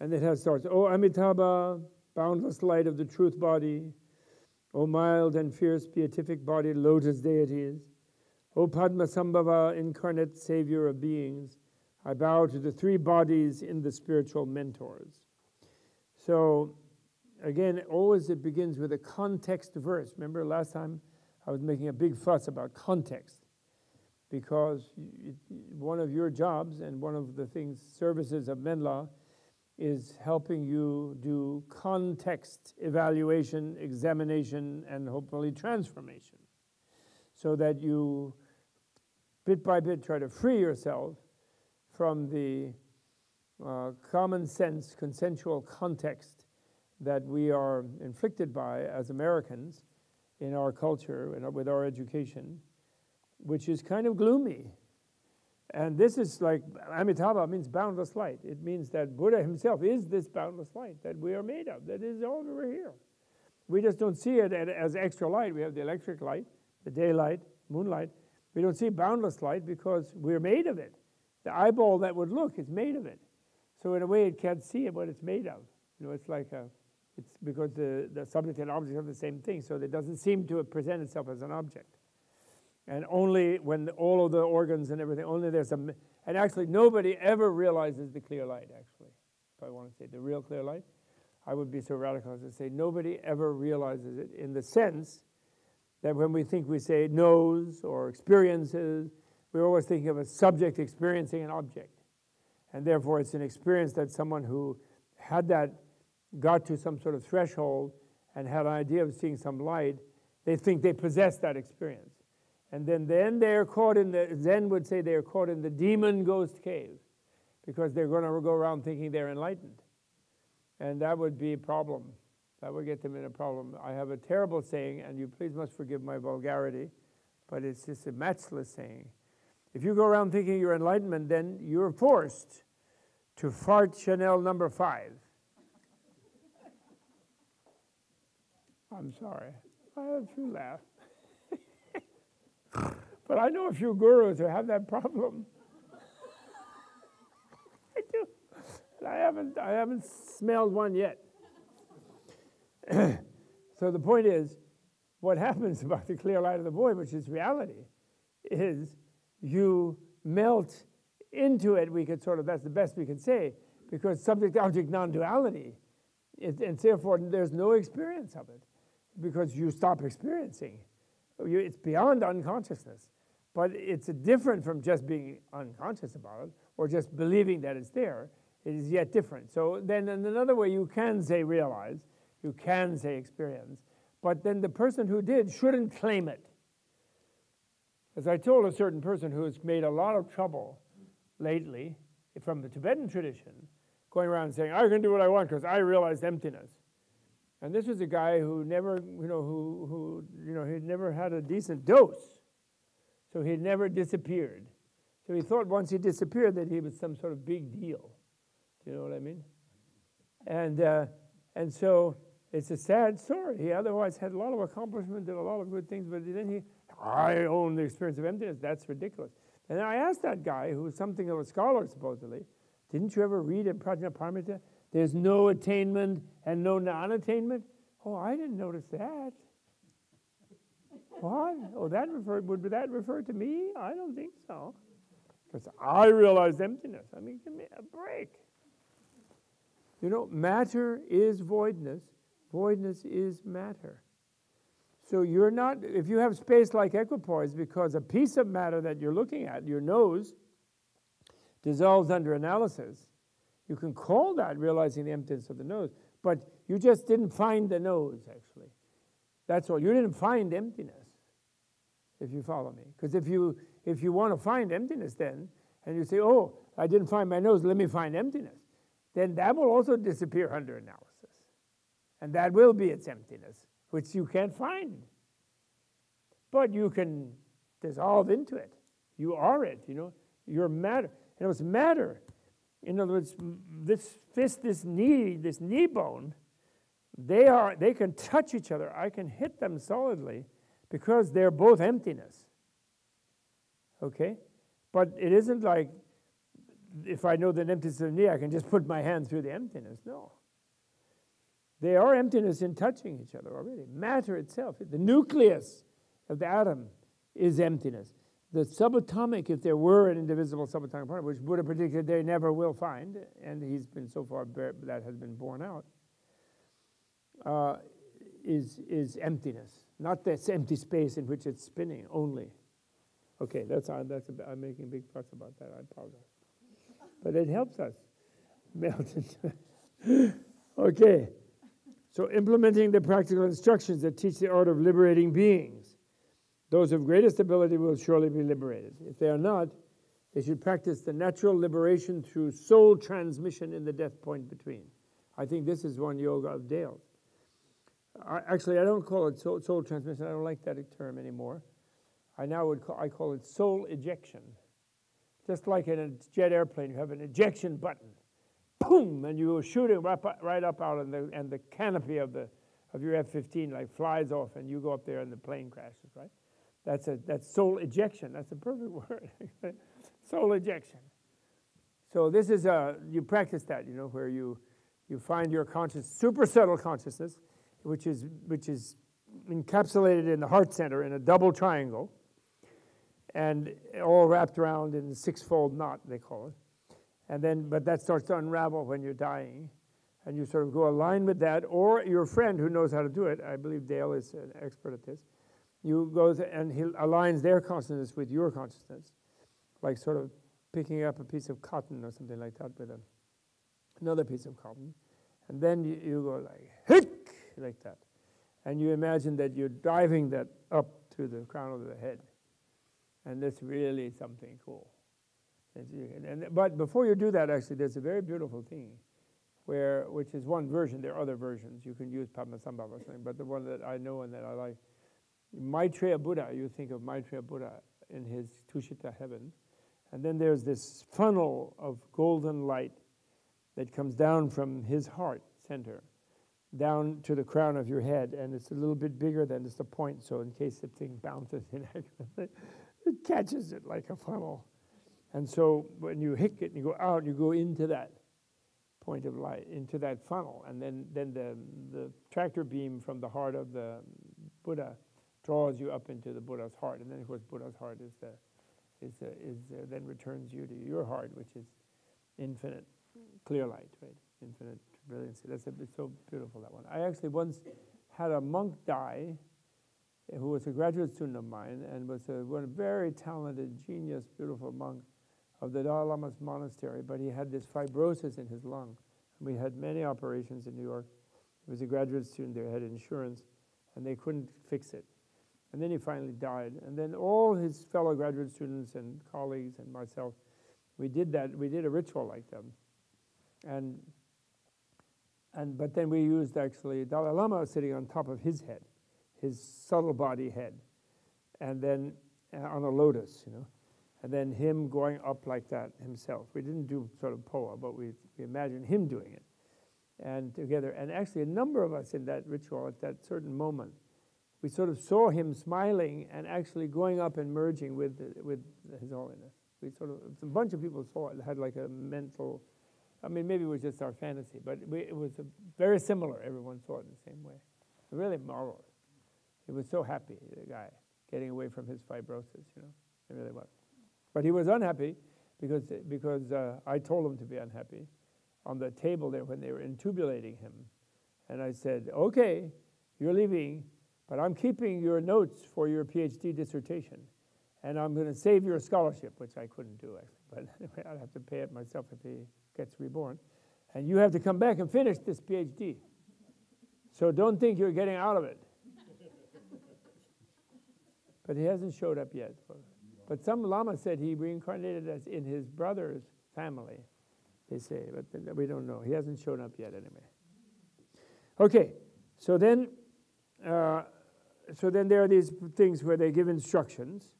And it has starts, O Amitabha, boundless light of the truth body, O mild and fierce beatific body, lotus deities, O Padmasambhava, incarnate savior of beings, I bow to the three bodies in the spiritual mentors. So, again, always it begins with a context verse. Remember last time I was making a big fuss about context because one of your jobs and one of the things, services of Menla, is helping you do context evaluation, examination, and hopefully transformation so that you bit by bit try to free yourself from the uh, common sense consensual context that we are inflicted by as Americans in our culture and with our education, which is kind of gloomy. And this is like Amitabha means boundless light. It means that Buddha himself is this boundless light that we are made of, that is all over here. We just don't see it as extra light. We have the electric light, the daylight, moonlight, we don't see boundless light because we're made of it. The eyeball that would look is made of it. So in a way, it can't see what it's made of. You know, it's like a, it's because the, the subject and object are the same thing, so it doesn't seem to present itself as an object. And only when all of the organs and everything, only there's a, and actually nobody ever realizes the clear light, actually. If I want to say the real clear light, I would be so radical as to say nobody ever realizes it in the sense that when we think we say knows or experiences, we're always thinking of a subject experiencing an object. And therefore, it's an experience that someone who had that, got to some sort of threshold and had an idea of seeing some light, they think they possess that experience. And then, then they're caught in the, Zen would say they're caught in the demon ghost cave because they're going to go around thinking they're enlightened. And that would be a problem. That would get them in a problem. I have a terrible saying, and you please must forgive my vulgarity, but it's just a matchless saying. If you go around thinking you're enlightenment, then you're forced to fart Chanel number five. I'm sorry. I have few laugh. But I know a few gurus who have that problem. I do. And I haven't, I haven't smelled one yet. so the point is, what happens about the clear light of the void, which is reality, is you melt into it. We could sort of, that's the best we can say, because subject object non duality, and therefore there's no experience of it because you stop experiencing. It's beyond unconsciousness, but it's different from just being unconscious about it or just believing that it's there. It is yet different. So then, in another way, you can say realize you can say experience, but then the person who did shouldn't claim it. As I told a certain person who has made a lot of trouble lately from the Tibetan tradition, going around saying, I can do what I want because I realized emptiness. And this was a guy who never, you know, who, who, you know, he'd never had a decent dose. So he'd never disappeared. So he thought once he disappeared that he was some sort of big deal. Do you know what I mean? And, uh, and so it's a sad story. He otherwise had a lot of accomplishments did a lot of good things, but then he, I own the experience of emptiness. That's ridiculous. And I asked that guy, who was something of a scholar supposedly, didn't you ever read in Prajnaparamita? There's no attainment and no non attainment? Oh, I didn't notice that. what? Oh, that referred, would that refer to me? I don't think so. Because I realized emptiness. I mean, give me a break. You know, matter is voidness, Voidness is matter. So you're not, if you have space like equipoise, because a piece of matter that you're looking at, your nose, dissolves under analysis, you can call that realizing the emptiness of the nose, but you just didn't find the nose, actually. That's all. You didn't find emptiness, if you follow me. Because if you, if you want to find emptiness, then, and you say, oh, I didn't find my nose, let me find emptiness, then that will also disappear under analysis. And that will be its emptiness, which you can't find. But you can dissolve into it. You are it, you know. You're matter. And it was matter. In other words, this fist, this knee, this knee bone, they are they can touch each other. I can hit them solidly because they're both emptiness. Okay? But it isn't like if I know the emptiness of the knee, I can just put my hand through the emptiness. No. They are emptiness in touching each other already. Matter itself, the nucleus of the atom is emptiness. The subatomic, if there were an indivisible subatomic particle, which Buddha predicted they never will find, and he's been so far that has been borne out, uh, is, is emptiness, not this empty space in which it's spinning only. Okay, that's, that's a, I'm making big fuss about that. I apologize. But it helps us melt into Okay. So, implementing the practical instructions that teach the art of liberating beings, those of greatest ability will surely be liberated. If they are not, they should practice the natural liberation through soul transmission in the death point between. I think this is one yoga of Dale's. I, actually, I don't call it soul, soul, transmission. I don't like that term anymore. I now would call, I call it soul ejection. Just like in a jet airplane, you have an ejection button boom, and you go shooting right, right up out, and the, and the canopy of, the, of your F 15 like flies off, and you go up there and the plane crashes, right? That's, a, that's soul ejection. That's a perfect word. soul ejection. So this is a, you practice that, you know, where you, you find your conscious, super subtle consciousness, which is, which is encapsulated in the heart center in a double triangle, and all wrapped around in a six-fold knot, they call it. And then, but that starts to unravel when you're dying. And you sort of go align with that, or your friend who knows how to do it, I believe Dale is an expert at this, you go and he aligns their consciousness with your consciousness, like sort of picking up a piece of cotton or something like that with a, another piece of cotton. And then you, you go like, hick, like that. And you imagine that you're driving that up to the crown of the head. And that's really something cool. And, but before you do that, actually, there's a very beautiful thing, where which is one version. There are other versions. You can use Padmasambhava but the one that I know and that I like, Maitreya Buddha. You think of Maitreya Buddha in his Tushita heaven, and then there's this funnel of golden light that comes down from his heart center down to the crown of your head, and it's a little bit bigger than just a point. So in case the thing bounces it catches it like a funnel. And so when you hit it and you go out, you go into that point of light, into that funnel. And then, then the, the tractor beam from the heart of the Buddha draws you up into the Buddha's heart. And then, of course, Buddha's heart is, the, is, the, is the, then returns you to your heart, which is infinite clear light, right? Infinite brilliancy. That's a, it's so beautiful, that one. I actually once had a monk die who was a graduate student of mine and was a, one very talented, genius, beautiful monk of the Dalai Lama's monastery, but he had this fibrosis in his lung. And we had many operations in New York. He was a graduate student there, had insurance, and they couldn't fix it. And then he finally died. And then all his fellow graduate students and colleagues and myself, we did that. We did a ritual like that. And, and but then we used actually Dalai Lama sitting on top of his head, his subtle body head, and then uh, on a lotus, you know and then him going up like that himself. We didn't do sort of phowa, but we, we imagined him doing it. And together, and actually a number of us in that ritual at that certain moment, we sort of saw him smiling and actually going up and merging with, with His Holiness. We sort of, a bunch of people saw it, had like a mental, I mean, maybe it was just our fantasy, but we, it was very similar. Everyone saw it in the same way. Really marvelous. He was so happy, the guy, getting away from his fibrosis, you know. It really was. But he was unhappy because, because uh, I told him to be unhappy on the table there when they were intubulating him. And I said, okay, you're leaving, but I'm keeping your notes for your PhD dissertation. and I'm going to save your scholarship, which I couldn't do actually, but anyway, I'll have to pay it myself if he gets reborn. And you have to come back and finish this PhD. So don't think you're getting out of it. but he hasn't showed up yet. But some Lama said he reincarnated as in his brother's family, they say, but we don't know. He hasn't shown up yet anyway. Okay, so then, uh, so then there are these things where they give instructions.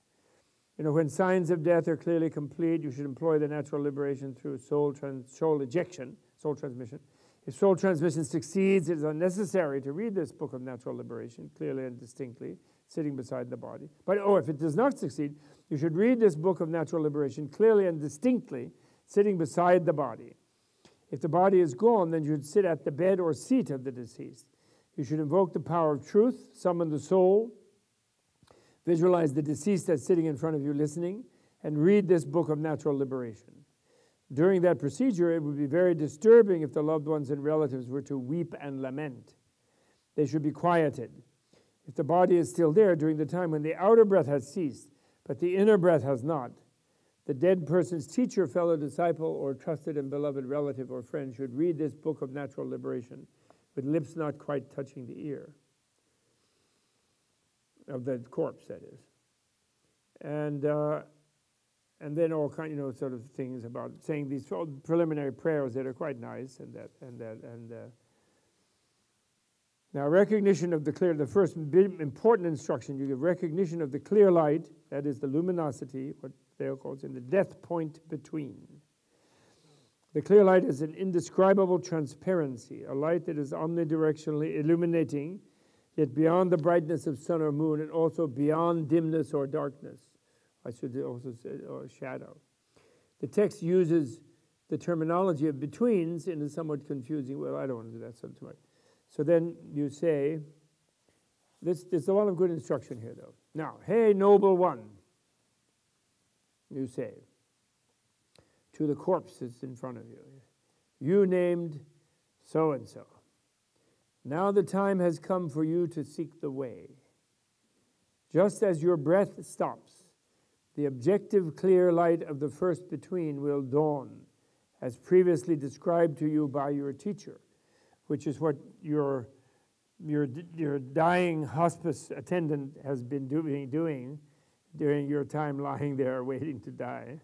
You know, when signs of death are clearly complete, you should employ the natural liberation through soul, trans- soul ejection, soul transmission. If soul transmission succeeds, it is unnecessary to read this book of natural liberation clearly and distinctly, sitting beside the body. But oh, if it does not succeed, you should read this book of natural liberation clearly and distinctly, sitting beside the body. If the body is gone, then you should sit at the bed or seat of the deceased. You should invoke the power of truth, summon the soul, visualize the deceased as sitting in front of you listening, and read this book of natural liberation. During that procedure, it would be very disturbing if the loved ones and relatives were to weep and lament. They should be quieted. If the body is still there during the time when the outer breath has ceased, but the inner breath has not, the dead person's teacher, fellow disciple, or trusted and beloved relative or friend should read this book of natural liberation with lips not quite touching the ear of the corpse, that is. And, uh, and then all kind, you know, sort of things about saying these preliminary prayers that are quite nice, and that, and that, and uh, now recognition of the clear. The first important instruction you give recognition of the clear light, that is the luminosity, what Theo calls in the death point between. The clear light is an indescribable transparency, a light that is omnidirectionally illuminating, yet beyond the brightness of sun or moon, and also beyond dimness or darkness. I should also say, or shadow. The text uses the terminology of betweens in a somewhat confusing way. Well, I don't want to do that so much. So then you say, this, there's a lot of good instruction here, though. Now, hey, noble one, you say to the corpse that's in front of you, you named so and so. Now the time has come for you to seek the way. Just as your breath stops, the objective clear light of the first between will dawn, as previously described to you by your teacher, which is what your, your, your dying hospice attendant has been doing, doing during your time lying there waiting to die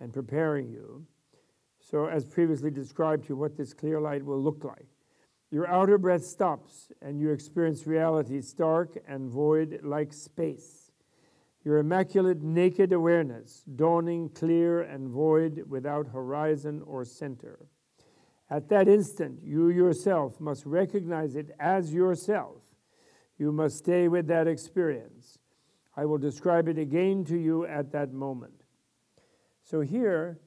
and preparing you. So, as previously described to you, what this clear light will look like. Your outer breath stops, and you experience reality stark and void like space. Your immaculate, naked awareness, dawning clear and void without horizon or center. At that instant, you yourself must recognize it as yourself. You must stay with that experience. I will describe it again to you at that moment. So here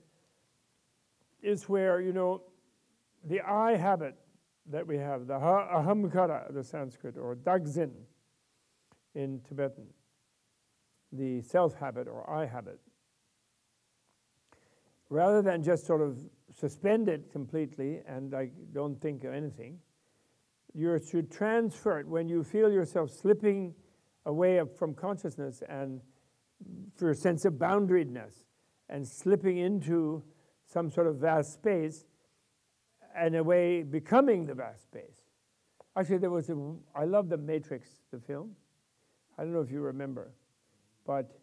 is where, you know, the I habit that we have, the ahamkara, the Sanskrit, or dagzin in Tibetan, the self habit or I habit, rather than just sort of suspend it completely and like don't think of anything, you should transfer it when you feel yourself slipping away from consciousness and for a sense of boundariedness and slipping into some sort of vast space and a way becoming the vast space. Actually, there was a, I love The Matrix, the film. I don't know if you remember, but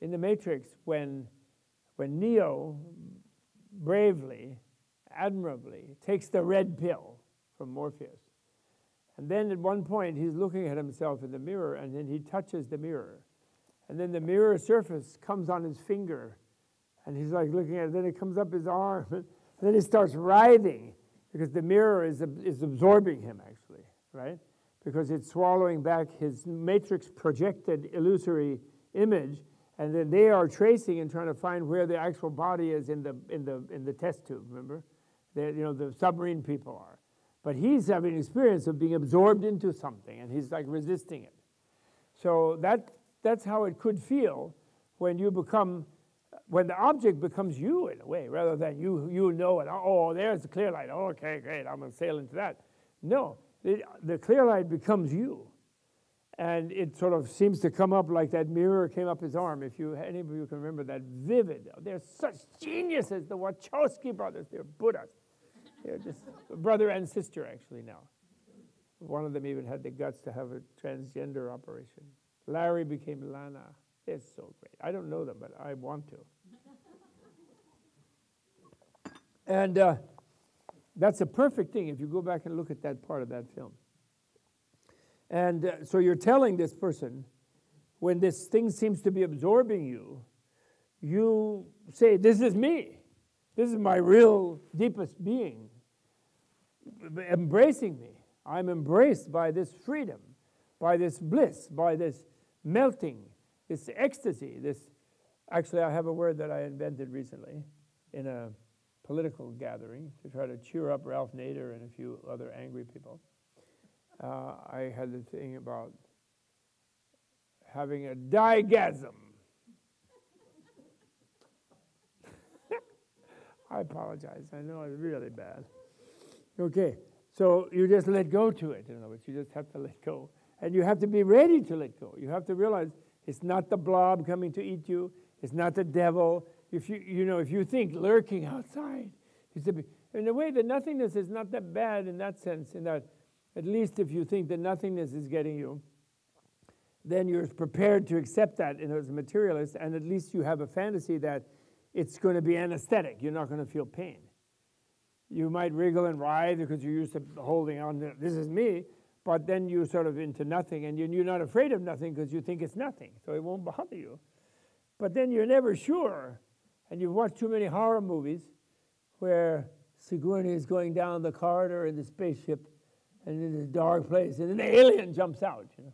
in The Matrix, when, when Neo bravely, admirably takes the red pill from Morpheus, and then at one point, he's looking at himself in the mirror, and then he touches the mirror. And then the mirror surface comes on his finger, and he's like looking at it. Then it comes up his arm, and then he starts writhing because the mirror is, is absorbing him, actually, right? Because it's swallowing back his matrix projected illusory image, and then they are tracing and trying to find where the actual body is in the, in the, in the test tube, remember? They, you know, the submarine people are. But he's having experience of being absorbed into something and he's like resisting it. So that, that's how it could feel when you become, when the object becomes you in a way, rather than you, you know it. Oh, there's the clear light. Oh, okay, great, I'm to sail into that. No, the, the clear light becomes you. and it sort of seems to come up like that mirror came up his arm. If you any of you can remember that vivid, they're such geniuses, the Wachowski brothers. They're Buddhas. They're just brother and sister actually now. One of them even had the guts to have a transgender operation. Larry became Lana. They're so great. I don't know them, but I want to. And uh, that's a perfect thing if you go back and look at that part of that film. And uh, so you're telling this person, when this thing seems to be absorbing you, you say, This is me. This is my real deepest being embracing me. I'm embraced by this freedom, by this bliss, by this melting, this ecstasy, this. Actually, I have a word that I invented recently in a political gathering to try to cheer up Ralph Nader and a few other angry people uh, I had the thing about having a digasm. I apologize. I know it's really bad. Okay, so you just let go to it. In other words, you just have to let go. And you have to be ready to let go. You have to realize it's not the blob coming to eat you. It's not the devil. If you, you know, if you think lurking outside, in a way, the nothingness is not that bad in that sense, in that at least if you think that nothingness is getting you, then you're prepared to accept that as a materialist, and at least you have a fantasy that it's going to be anesthetic. You're not going to feel pain. You might wriggle and writhe because you're used to holding on to this is me, but then you're sort of into nothing, and you're not afraid of nothing because you think it's nothing, so it won't bother you. But then you're never sure, and you've watched too many horror movies where Sigourney is going down the corridor in the spaceship and in this dark place, and an alien jumps out. You know?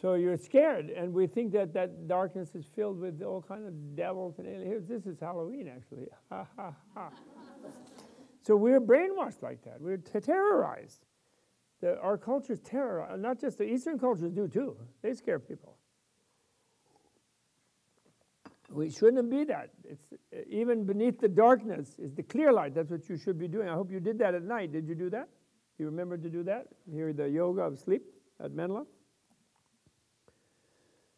So you're scared, and we think that that darkness is filled with all kind of devils and aliens. This is Halloween, actually. So we're brainwashed like that. We're terrorized. The, our cultures terrorized. Not just the Eastern cultures do too. They scare people. We shouldn't be that. It's uh, even beneath the darkness is the clear light. That's what you should be doing. I hope you did that at night. Did you do that? You remember to do that? Here, the yoga of sleep at Menla.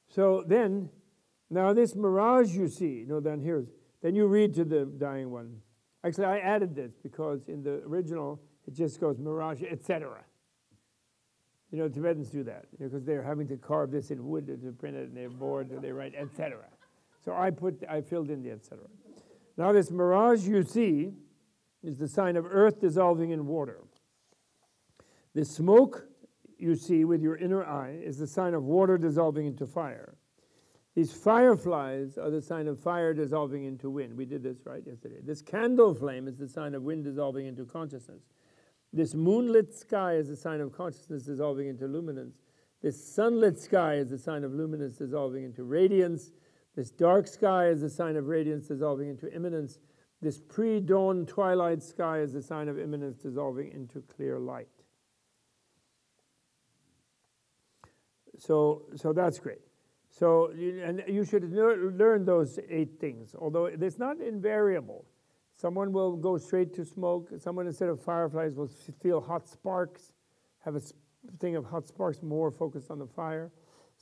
So then, now this mirage you see, you no, then here's, then you read to the dying one. Actually, I added this because in the original it just goes mirage, etc. You know, Tibetans do that because they're having to carve this in wood to print it, and they're bored, and they write etc. So I put, I filled in the etc. Now this mirage you see is the sign of earth dissolving in water. The smoke you see with your inner eye is the sign of water dissolving into fire. These fireflies are the sign of fire dissolving into wind. We did this right yesterday. This candle flame is the sign of wind dissolving into consciousness. This moonlit sky is the sign of consciousness dissolving into luminance. This sunlit sky is the sign of luminance dissolving into radiance. This dark sky is a sign of radiance dissolving into immanence. This pre dawn twilight sky is a sign of immanence dissolving into clear light. So, so that's great. So, and you should learn those eight things, although it's not invariable. Someone will go straight to smoke. Someone, instead of fireflies, will feel hot sparks, have a thing of hot sparks more focused on the fire.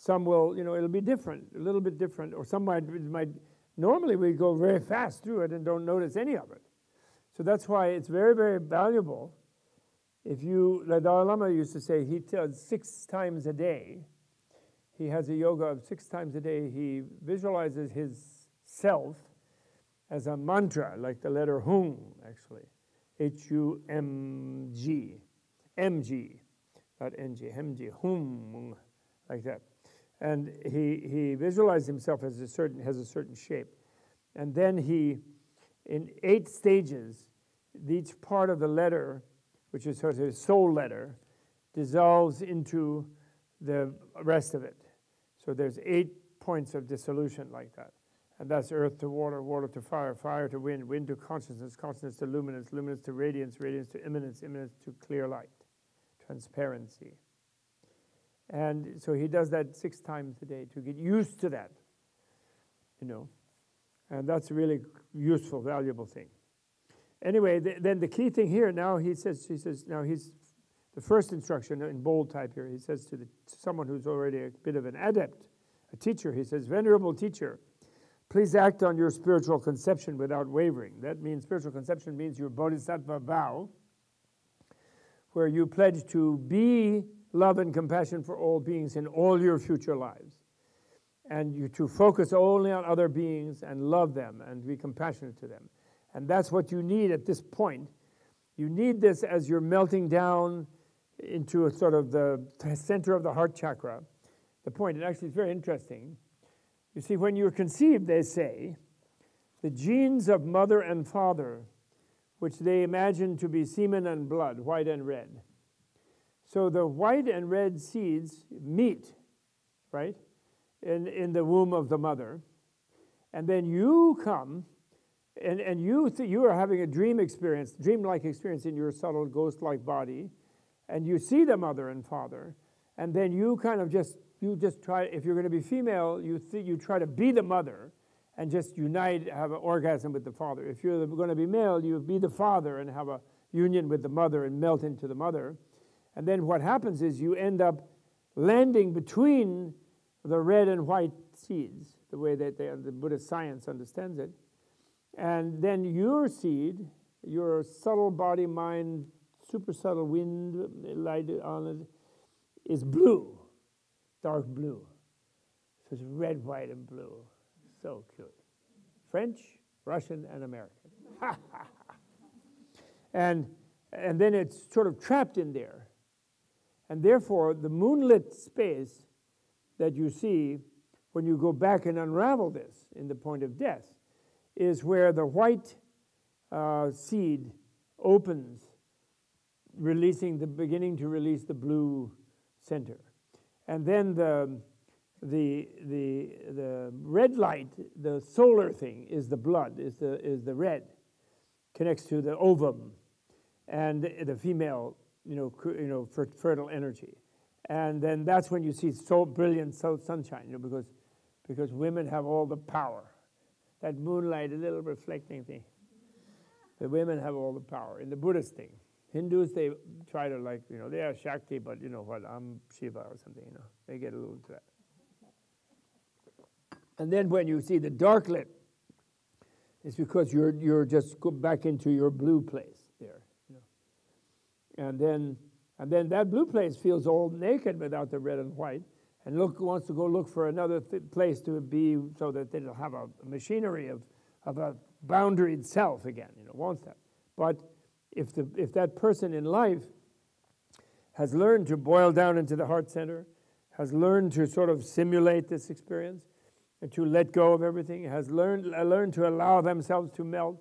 Some will, you know, it'll be different, a little bit different. Or some might, might normally we go very fast through it and don't notice any of it. So that's why it's very, very valuable. If you, the Dalai Lama used to say he does six times a day he has a yoga of six times a day. He visualizes his self as a mantra, like the letter Hum, actually. H U M G. M G, not N G, Hum, like that. And he, he visualizes himself as a certain, has a certain shape. And then he, in eight stages, each part of the letter, which is sort of his soul letter, dissolves into the rest of it. So there's eight points of dissolution like that. And that's earth to water, water to fire, fire to wind, wind to consciousness, consciousness to luminance, luminance to radiance, radiance to immanence, immanence to clear light, transparency. And so he does that six times a day to get used to that, you know. And that's a really useful, valuable thing. Anyway, th- then the key thing here now he says, he says, now he's The first instruction in bold type here, he says to, the, to someone who's already a bit of an adept, a teacher, he says, Venerable teacher, please act on your spiritual conception without wavering. That means spiritual conception means your bodhisattva vow, where you pledge to be love and compassion for all beings in all your future lives. And you to focus only on other beings and love them and be compassionate to them. And that's what you need at this point. You need this as you're melting down into a sort of the center of the heart chakra. The point, and actually it's very interesting. You see, when you're conceived, they say, the genes of mother and father, which they imagine to be semen and blood, white and red. So the white and red seeds meet, right, in, in the womb of the mother. And then you come and, and you, th- you are having a dream experience, dream-like experience in your subtle ghost-like body, and you see the mother and father, and then you kind of just you just try. If you're going to be female, you th- you try to be the mother, and just unite, have an orgasm with the father. If you're going to be male, you be the father and have a union with the mother and melt into the mother, and then what happens is you end up landing between the red and white seeds, the way that they, the Buddhist science understands it and then your seed, your subtle body, mind, super subtle wind, light on it, is blue, dark blue. So it's red, white, and blue. So cute. French, Russian, and American. and, and then it's sort of trapped in there. And therefore, the moonlit space that you see when you go back and unravel this in the point of death is where the white uh, seed opens, releasing the beginning to release the blue center. And then the, the, the, the red light, the solar thing, is the blood, is the, is the red, connects to the ovum and the, the female, you know, you know, fertile energy. And then that's when you see so brilliant so sunshine, you know, because, because women have all the power that moonlight, a little reflecting thing. The women have all the power. In the Buddhist thing, Hindus, they try to like, you know, they are Shakti, but you know what, I'm Shiva or something, you know. They get a little into that. And then when you see the dark lit, it's because you're, you're just go back into your blue place. And then and then that blue place feels all naked without the red and white and look, wants to go look for another th- place to be so that they'll have a, machinery of, of a boundaried self again, you know, wants that. But if, the, if that person in life has learned to boil down into the heart center, has learned to sort of simulate this experience, and to let go of everything, has learned, learned to allow themselves to melt,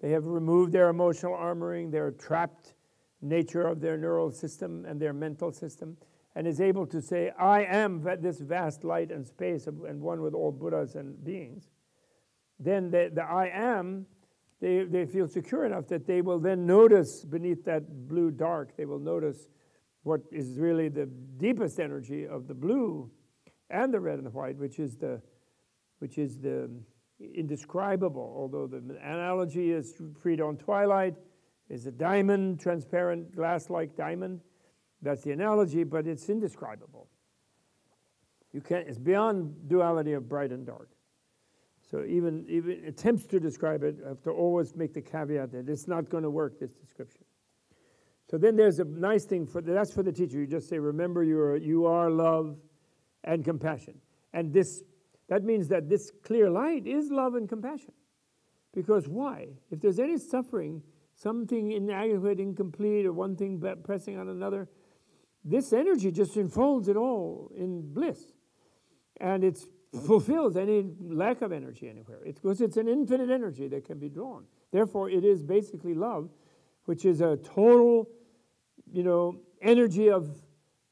they have removed their emotional armoring, they're trapped nature of their neural system and their mental system and is able to say, I am this vast light and space and one with all Buddhas and beings, then the, the I am, they, they feel secure enough that they will then notice beneath that blue dark, they will notice what is really the deepest energy of the blue and the red and the white, which is the, which is the indescribable, although the analogy is pre-dawn twilight, is a diamond, transparent glass-like diamond that's the analogy, but it's indescribable. You can't, it's beyond duality of bright and dark. So even, even attempts to describe it have to always make the caveat that it's not going to work, this description. So then there's a nice thing for that's for the teacher. You just say, remember you are, you are love and compassion. And this that means that this clear light is love and compassion. Because why? If there's any suffering, something inadequate, incomplete, or one thing pressing on another, this energy just enfolds it all in bliss. And it fulfills any lack of energy anywhere. It's because it's an infinite energy that can be drawn. Therefore, it is basically love, which is a total, you know, energy of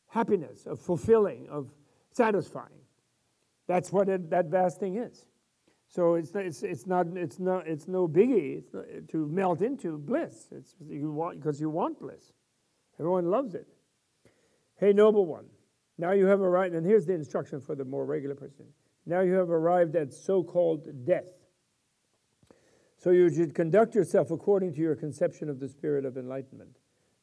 happiness, of fulfilling, of satisfying. That's what it, that vast thing is. So it's, it's, it's, not, it's, not, it's no biggie to melt into bliss. It's you want because you want bliss. Everyone loves it. Hey, noble one, now you have arrived, and here's the instruction for the more regular person. Now you have arrived at so called death. So you should conduct yourself according to your conception of the spirit of enlightenment.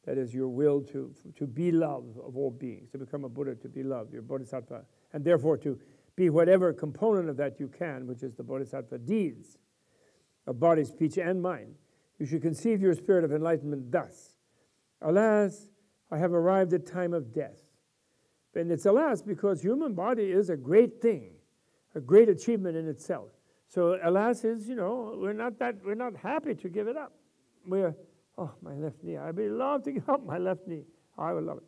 That is your will to, to be love of all beings, to become a Buddha, to be love, your bodhisattva, and therefore to be whatever component of that you can, which is the bodhisattva deeds of body, speech, and mind. You should conceive your spirit of enlightenment thus Alas, I have arrived at time of death. And it's alas because human body is a great thing, a great achievement in itself. So alas is, you know, we're not that we're not happy to give it up. We're oh my left knee. I'd be love to give up my left knee. I would love it.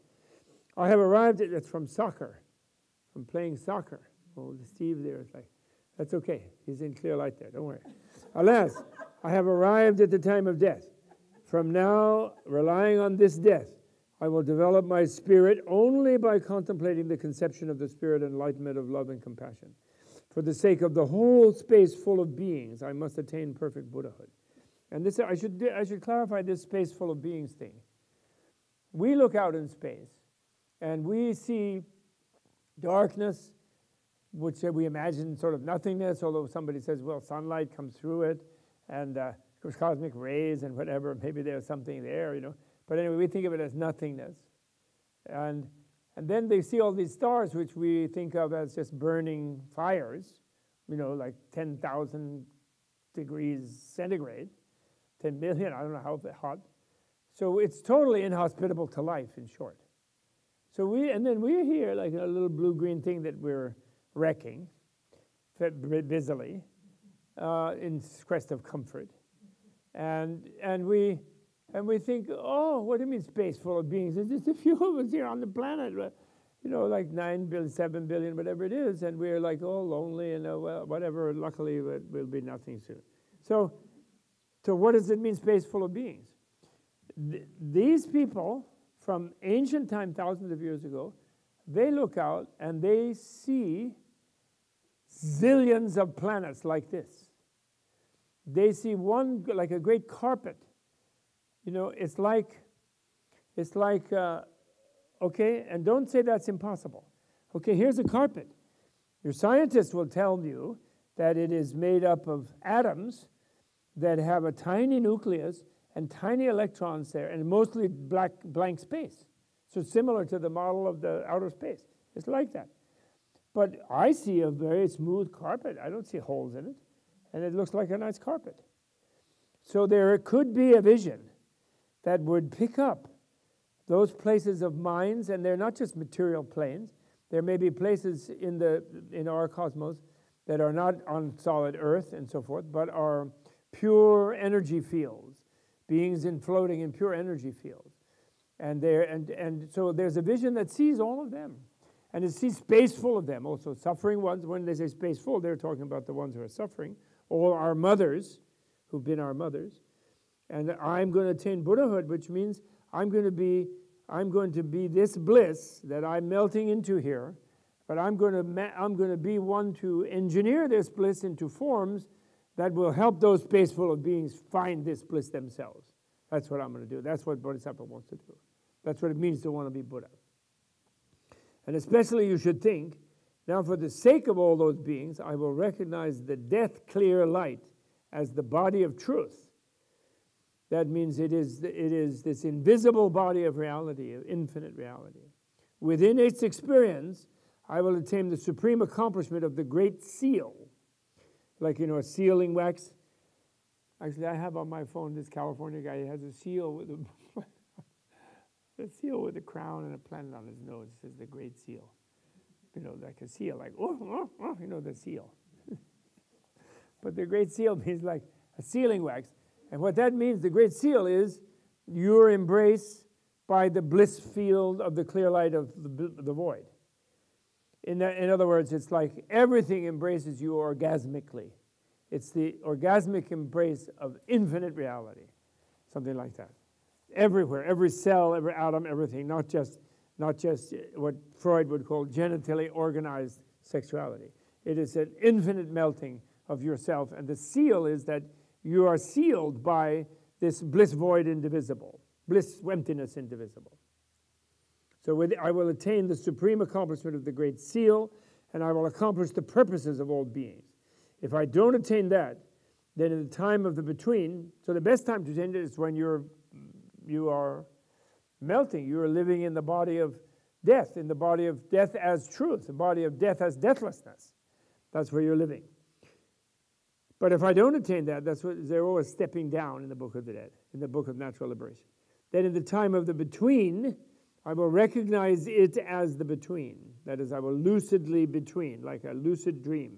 I have arrived at it's from soccer, from playing soccer. Steve there is like, that's okay. He's in clear light there. Don't worry. Alas, I have arrived at the time of death. From now, relying on this death, I will develop my spirit only by contemplating the conception of the spirit enlightenment of love and compassion. For the sake of the whole space full of beings, I must attain perfect Buddhahood. And this, I should, I should clarify this space full of beings thing. We look out in space and we see darkness, which we imagine sort of nothingness, although somebody says, well, sunlight comes through it, and uh, cosmic rays and whatever, maybe there's something there, you know. But anyway, we think of it as nothingness. And, and then they see all these stars, which we think of as just burning fires, you know, like 10,000 degrees centigrade, 10 million, I don't know how hot. So it's totally inhospitable to life, in short. So we, and then we're here like a little blue-green thing that we're wrecking busily uh, in quest of comfort. And, and, we, and we think, oh, what do you mean space full of beings? There's just a few of us here on the planet, you know, like 9 billion, 7 billion, whatever it is, and we're like, oh, lonely and uh, well, whatever. Luckily, it will be nothing soon. So, so what does it mean, space full of beings? Th- these people from ancient time, thousands of years ago, they look out and they see zillions of planets like this they see one like a great carpet. You know, it's like, it's like, uh, okay, and don't say that's impossible. Okay, here's a carpet. Your scientists will tell you that it is made up of atoms that have a tiny nucleus and tiny electrons there, and mostly black blank space. So similar to the model of the outer space. It's like that. But I see a very smooth carpet. I don't see holes in it and it looks like a nice carpet. So there could be a vision that would pick up those places of minds, and they're not just material planes. There may be places in, the, in our cosmos that are not on solid earth and so forth, but are pure energy fields, beings in floating in pure energy fields. And, there, and, and so there's a vision that sees all of them. And it sees space full of them, also suffering ones. When they say space full, they're talking about the ones who are suffering or our mothers, who've been our mothers. And I'm going to attain Buddhahood, which means I'm going to be I'm going to be this bliss that I'm melting into here, but I'm going to I'm going to be one to engineer this bliss into forms that will help those spaceful of beings find this bliss themselves. That's what I'm going to do. That's what Bodhisattva wants to do. That's what it means to want to be Buddha. And especially you should think now, for the sake of all those beings, I will recognize the death clear light as the body of truth. That means it is, it is this invisible body of reality, of infinite reality. Within its experience, I will attain the supreme accomplishment of the great seal. Like, you know, a sealing wax. Actually, I have on my phone this California guy. He has a seal with a, a seal with a crown and a planet on his nose. Says the Great Seal you know, like a seal, like, oh, oh, oh you know, the seal. but the great seal means like a sealing wax. And what that means, the great seal is your embrace by the bliss field of the clear light of the, the void. In, that, in other words, it's like everything embraces you orgasmically. It's the orgasmic embrace of infinite reality, something like that. Everywhere, every cell, every atom, everything, not just not just what Freud would call genitally organized sexuality. It is an infinite melting of yourself, and the seal is that you are sealed by this bliss void indivisible, bliss emptiness indivisible. So with, I will attain the supreme accomplishment of the great seal, and I will accomplish the purposes of all beings. If I don't attain that, then in the time of the between, so the best time to attain it is when you're you are melting. You are living in the body of death, in the body of death as truth, the body of death as deathlessness. That's where you're living. But if I don't attain that, that's what they're always stepping down in the book of the dead, in the book of natural liberation. Then in the time of the between, I will recognize it as the between. That is, I will lucidly between, like a lucid dream.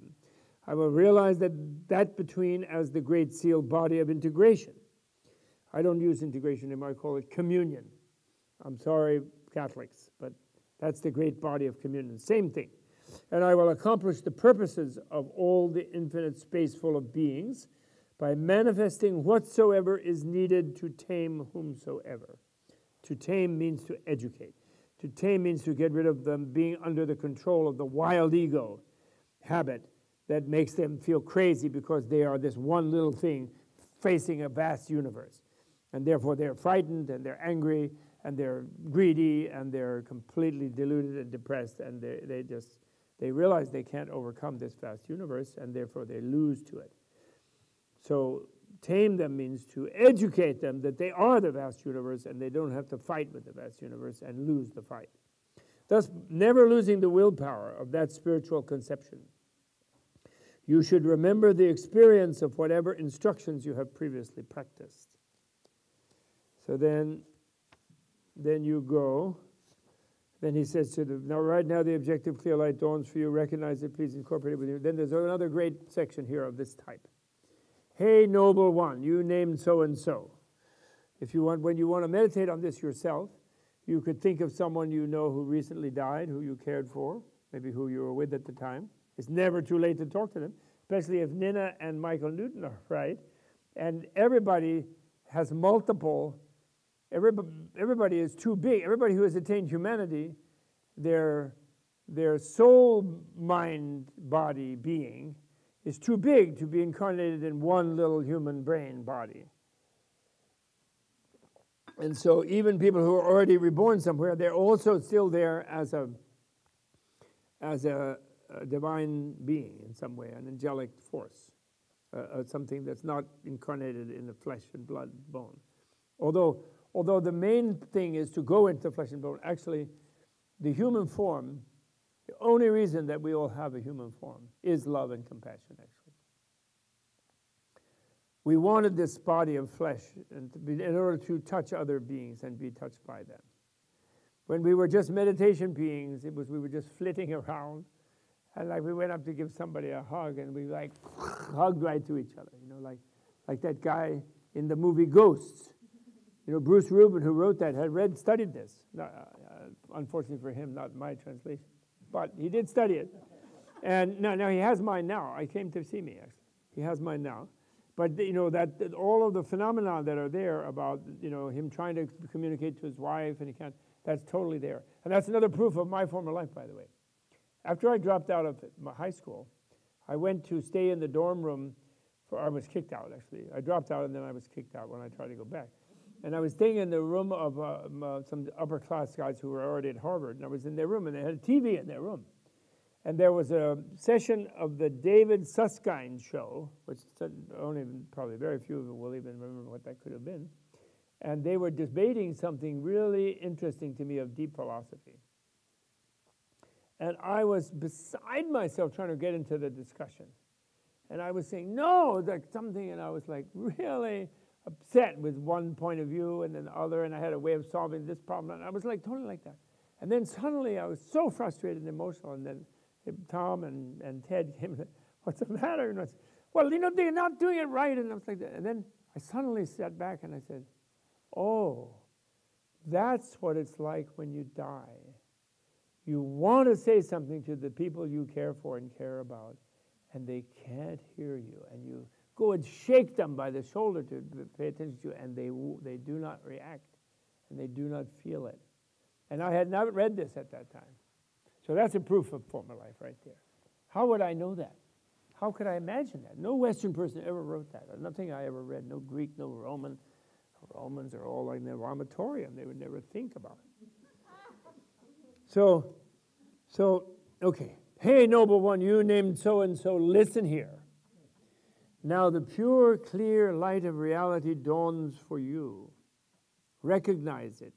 I will realize that that between as the great seal body of integration. I don't use integration anymore, I call it communion. I'm sorry, Catholics, but that's the great body of communion. Same thing. And I will accomplish the purposes of all the infinite space full of beings by manifesting whatsoever is needed to tame whomsoever. To tame means to educate. To tame means to get rid of them being under the control of the wild ego habit that makes them feel crazy because they are this one little thing facing a vast universe. And therefore they're frightened and they're angry and they're greedy and they're completely deluded and depressed and they, they just they realize they can't overcome this vast universe and therefore they lose to it. So tame them means to educate them that they are the vast universe and they don't have to fight with the vast universe and lose the fight. Thus, never losing the willpower of that spiritual conception. You should remember the experience of whatever instructions you have previously practiced. So then, then you go. Then he says to them, Now, right now, the objective clear light dawns for you. Recognize it, please incorporate it with you. Then there's another great section here of this type. Hey, noble one, you named so and so. If you want, when you want to meditate on this yourself, you could think of someone you know who recently died, who you cared for, maybe who you were with at the time. It's never too late to talk to them, especially if Nina and Michael Newton are right. And everybody has multiple, everybody, everybody is too big. Everybody who has attained humanity, their, their soul, mind, body, being is too big to be incarnated in one little human brain body. And so, even people who are already reborn somewhere, they're also still there as a, as a, a divine being in some way, an angelic force, uh, uh, something that's not incarnated in the flesh and blood bone. Although, although the main thing is to go into flesh and bone, actually, the human form the only reason that we all have a human form is love and compassion, actually. We wanted this body of flesh be, in order to touch other beings and be touched by them. When we were just meditation beings, it was we were just flitting around, and like we went up to give somebody a hug, and we like hugged right to each other, you know, like like that guy in the movie Ghosts. You know, Bruce Rubin, who wrote that, had read, studied this. uh, unfortunately for him, not my translation but he did study it. And now, now he has mine now. I came to see me, actually. He has mine now. But, you know, that, that all of the phenomena that are there about, you know, him trying to communicate to his wife and he can't, that's totally there. And that's another proof of my former life, by the way. After I dropped out of high school, I went to stay in the dorm room for, I was kicked out, actually. I dropped out and then I was kicked out when I tried to go back. And I was staying in the room of uh, uh, some upper class guys who were already at Harvard. And I was in their room, and they had a TV in their room. And there was a session of the David Susskind show, which only probably very few of them will even remember what that could have been. And they were debating something really interesting to me of deep philosophy. And I was beside myself trying to get into the discussion. And I was saying, no, like something, and I was like, really? Upset with one point of view and then the other, and I had a way of solving this problem. And I was like totally like that. And then suddenly I was so frustrated and emotional, and then Tom and, and Ted came and said, What's the matter? And I said, Well, you know, they're not doing it right. And I was like that. And then I suddenly sat back and I said, Oh, that's what it's like when you die. You want to say something to the people you care for and care about, and they can't hear you. And you and shake them by the shoulder to pay attention to, and they, they do not react and they do not feel it. And I had not read this at that time. So that's a proof of former life right there. How would I know that? How could I imagine that? No Western person ever wrote that. Nothing I ever read, no Greek, no Roman. Romans are all like in the Ramatorium. They would never think about it. So, so, okay. Hey, noble one, you named so and so, listen here. Now the pure, clear light of reality dawns for you. Recognize it.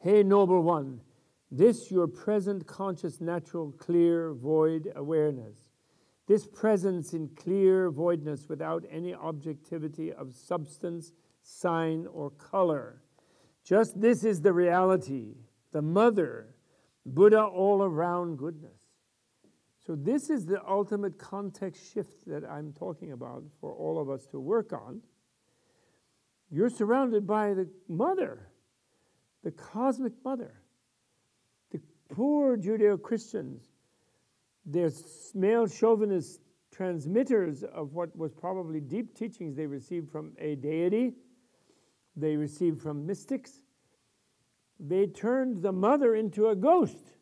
Hey, noble one, this your present conscious, natural, clear, void awareness, this presence in clear voidness without any objectivity of substance, sign, or color. Just this is the reality, the mother, Buddha all around goodness. So, this is the ultimate context shift that I'm talking about for all of us to work on. You're surrounded by the mother, the cosmic mother. The poor Judeo Christians, they're male chauvinist transmitters of what was probably deep teachings they received from a deity, they received from mystics. They turned the mother into a ghost.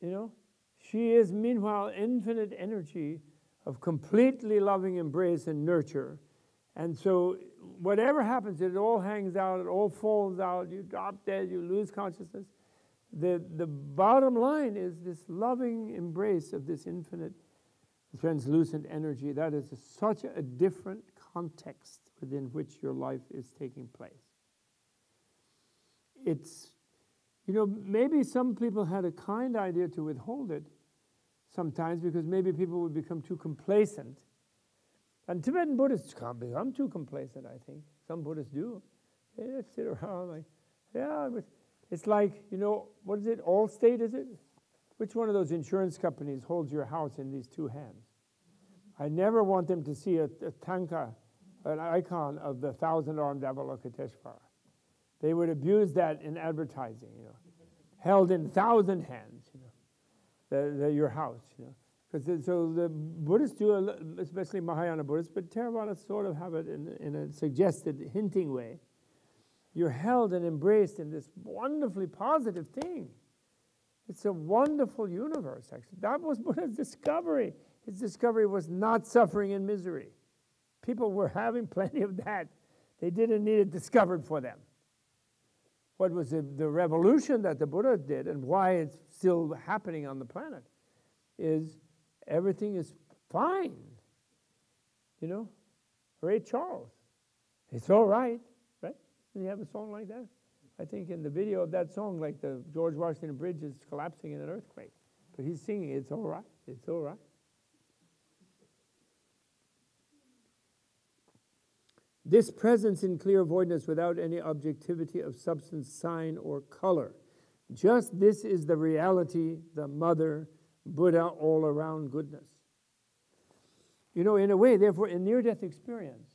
You know, she is meanwhile infinite energy of completely loving embrace and nurture. And so, whatever happens, it all hangs out, it all falls out, you drop dead, you lose consciousness. The, the bottom line is this loving embrace of this infinite, translucent energy. That is a, such a different context within which your life is taking place. It's you know, maybe some people had a kind idea to withhold it sometimes because maybe people would become too complacent. And Tibetan Buddhists can't become too complacent, I think. Some Buddhists do. They just sit around like, yeah, it's like, you know, what is it? Allstate, is it? Which one of those insurance companies holds your house in these two hands? I never want them to see a, a tanka, an icon of the thousand armed Avalokiteshvara. They would abuse that in advertising, you know, held in thousand hands, you know, the, the, your house, you know. Because so the Buddhists do, especially Mahayana Buddhists, but Theravada sort of have it in, in a suggested, hinting way. You're held and embraced in this wonderfully positive thing. It's a wonderful universe, actually. That was Buddha's discovery. His discovery was not suffering and misery. People were having plenty of that. They didn't need it discovered for them what was the, the revolution that the Buddha did and why it's still happening on the planet is everything is fine. You know? Ray Charles. It's all right, right? Did you have a song like that? I think in the video of that song, like the George Washington Bridge is collapsing in an earthquake. But he's singing, It's all right, it's all right. This presence in clear voidness without any objectivity of substance, sign, or color. Just this is the reality, the mother, Buddha, all around goodness. You know, in a way, therefore, in near death experience,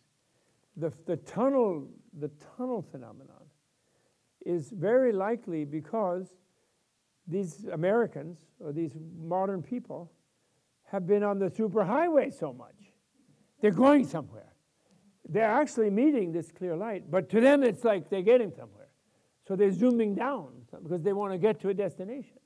the, the, tunnel, the tunnel phenomenon is very likely because these Americans or these modern people have been on the superhighway so much. They're going somewhere they're actually meeting this clear light, but to them it's like they're getting somewhere. So they're zooming down because they want to get to a destination.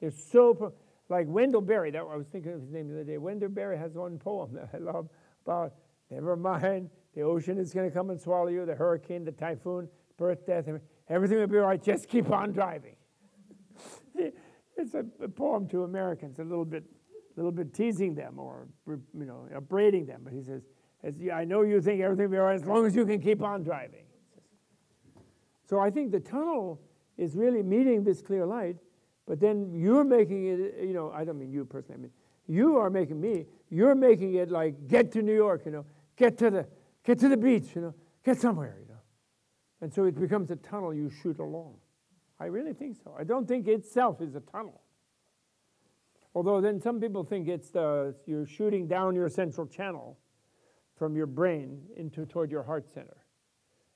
They're so, pro- like Wendell Berry, that I was thinking of his name the other day. Wendell Berry has one poem that I love about never mind, the ocean is going to come and swallow you, the hurricane, the typhoon, birth, death, everything will be all right, just keep on driving. it's a, a, poem to Americans, a little bit, a little bit teasing them or you know, upbraiding them, but he says, I know you think everything will be all right as long as you can keep on driving. So I think the tunnel is really meeting this clear light, but then you're making it, you know, I don't mean you personally, I mean, you are making me, you're making it like get to New York, you know, get to the, get to the beach, you know, get somewhere, you know. And so it becomes a tunnel you shoot along. I really think so. I don't think itself is a tunnel. Although then some people think it's the, you're shooting down your central channel from your brain into toward your heart center.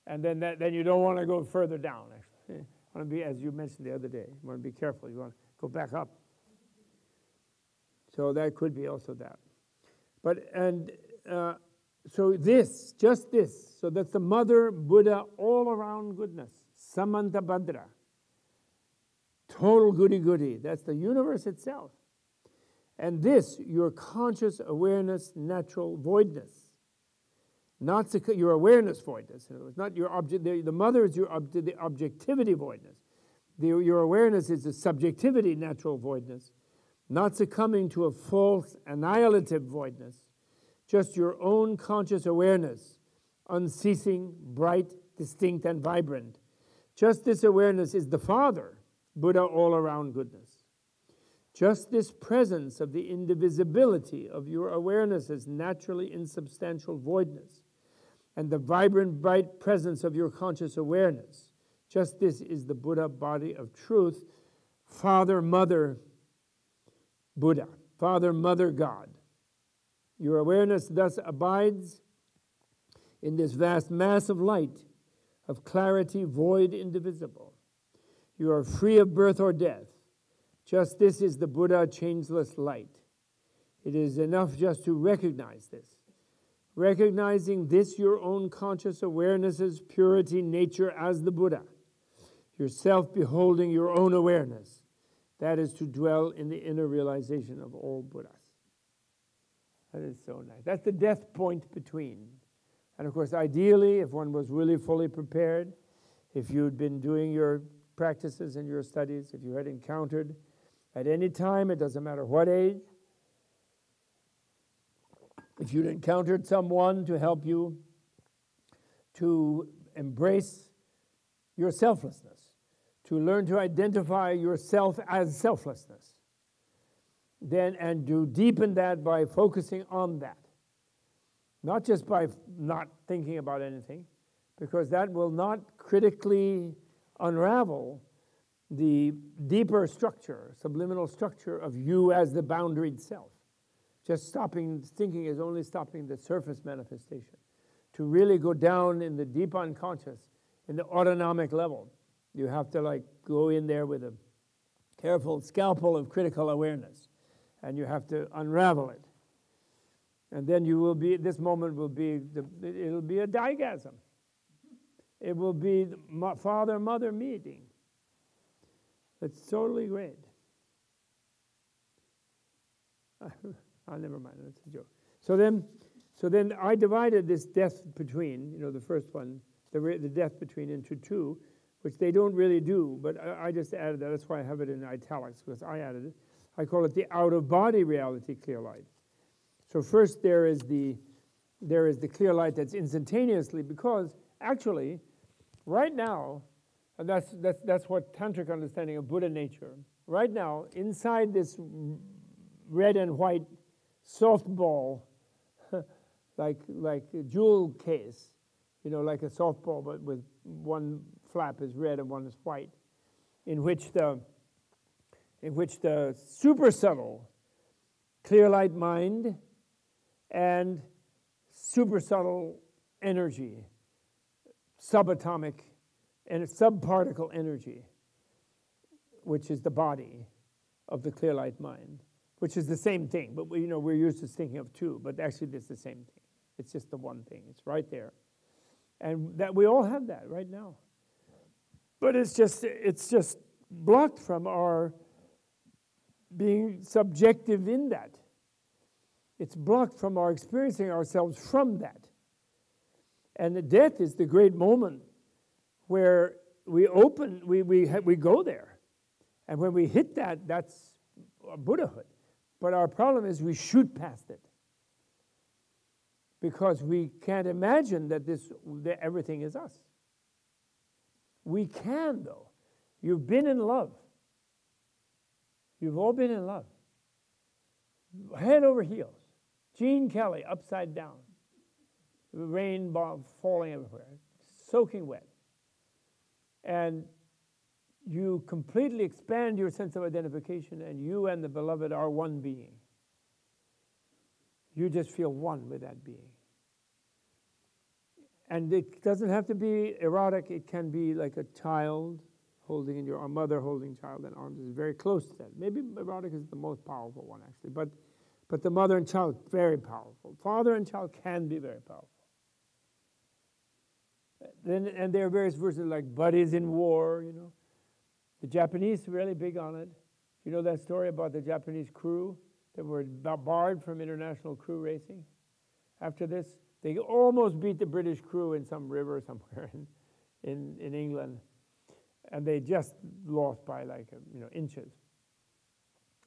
And then, that, then you don't want to go further down, actually. Want to be, as you mentioned the other day, you want to be careful. You want to go back up. So that could be also that. But, and uh, so this, just this, so that's the mother Buddha all around goodness, Samantabhadra. Total goody goody. That's the universe itself. And this, your conscious awareness, natural voidness not your awareness voidness. It's not your object. The, the mother is your ob, the objectivity voidness. The, your awareness is the subjectivity natural voidness, not succumbing to a false annihilative voidness. Just your own conscious awareness, unceasing, bright, distinct, and vibrant. Just this awareness is the Father, Buddha all around goodness. Just this presence of the indivisibility of your awareness as naturally insubstantial voidness and the vibrant, bright presence of your conscious awareness. Just this is the Buddha body of truth, Father, Mother, Buddha, Father, Mother, God. Your awareness thus abides in this vast mass of light, of clarity, void, indivisible. You are free of birth or death. Just this is the Buddha changeless light. It is enough just to recognize this. Recognizing this, your own conscious awareness's purity, nature as the Buddha. Yourself beholding your own awareness. That is to dwell in the inner realization of all Buddhas. That is so nice. That's the death point between. And of course, ideally, if one was really fully prepared, if you'd been doing your practices and your studies, if you had encountered at any time, it doesn't matter what age. If you'd encountered someone to help you to embrace your selflessness, to learn to identify yourself as selflessness, then and to deepen that by focusing on that. Not just by not thinking about anything, because that will not critically unravel the deeper structure, subliminal structure of you as the boundaried self. Just stopping thinking is only stopping the surface manifestation. To really go down in the deep unconscious, in the autonomic level, you have to like go in there with a careful scalpel of critical awareness, and you have to unravel it. And then you will be, this moment will be, the, it'll be a digasm. It will be father mother meeting. It's totally great. oh, never mind. That's a joke. So then, so then I divided this death between, you know, the first one, the, the death between into two, which they don't really do, but I, I just added that. That's why I have it in italics, because I added it. I call it the out-of-body reality clear light. So first there is the there is the clear light that's instantaneously, because actually, right now, and that's, that's, that's what tantric understanding of Buddha nature. Right now, inside this red and white softball, like, like a jewel case, you know, like a softball, but with one flap is red and one is white, in which the, in which the super subtle clear light mind and super subtle energy, subatomic and subparticle energy, which is the body of the clear light mind, which is the same thing. But we, you know, we're used to thinking of two, but actually it's the same thing. It's just the one thing. It's right there. And that we all have that right now. But it's just it's just blocked from our being subjective in that. It's blocked from our experiencing ourselves from that. And the death is the great moment where we open, we, we, we go there. And when we hit that, that's Buddhahood. But our problem is we shoot past it because we can't imagine that this that everything is us. We can though. You've been in love. You've all been in love. Head over heels. Gene Kelly upside down. Rain falling everywhere. Soaking wet and you completely expand your sense of identification, and you and the beloved are one being. You just feel one with that being. And it doesn't have to be erotic, it can be like a child holding in your mother holding child in arms is very close to that. Maybe erotic is the most powerful one, actually, but, but the mother and child, very powerful. Father and child can be very powerful. Then, and there are various verses like buddies in war, you know. The Japanese really big on it. You know that story about the Japanese crew that were barred from international crew racing? After this, they almost beat the British crew in some river somewhere in, in, in England. And they just lost by like, um, you know, inches.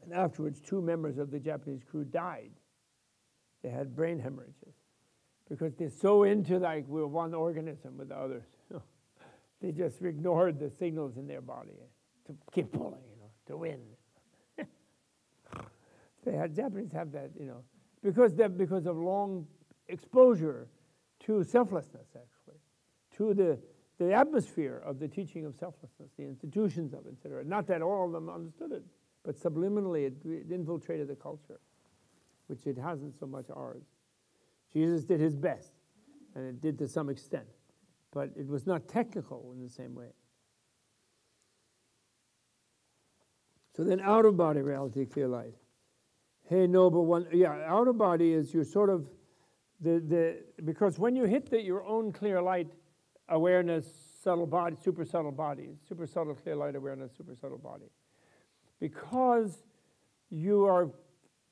And afterwards, two members of the Japanese crew died. They had brain hemorrhages because they're so into like we're one organism with the others. They just ignored the signals in their body to keep pulling, you know, to win. they had Japanese have that, you know, because because of long exposure to selflessness, actually, to the the atmosphere of the teaching of selflessness, the institutions of it, etc. Not that all of them understood it, but subliminally it, it infiltrated the culture, which it hasn't so much ours. Jesus did his best, and it did to some extent, but it was not technical in the same way. So then, out of body reality, clear light. Hey, noble one, yeah, out of body is your sort of the the because when you hit the, your own clear light awareness, subtle body, super subtle body, super subtle clear light awareness, super subtle body, because you are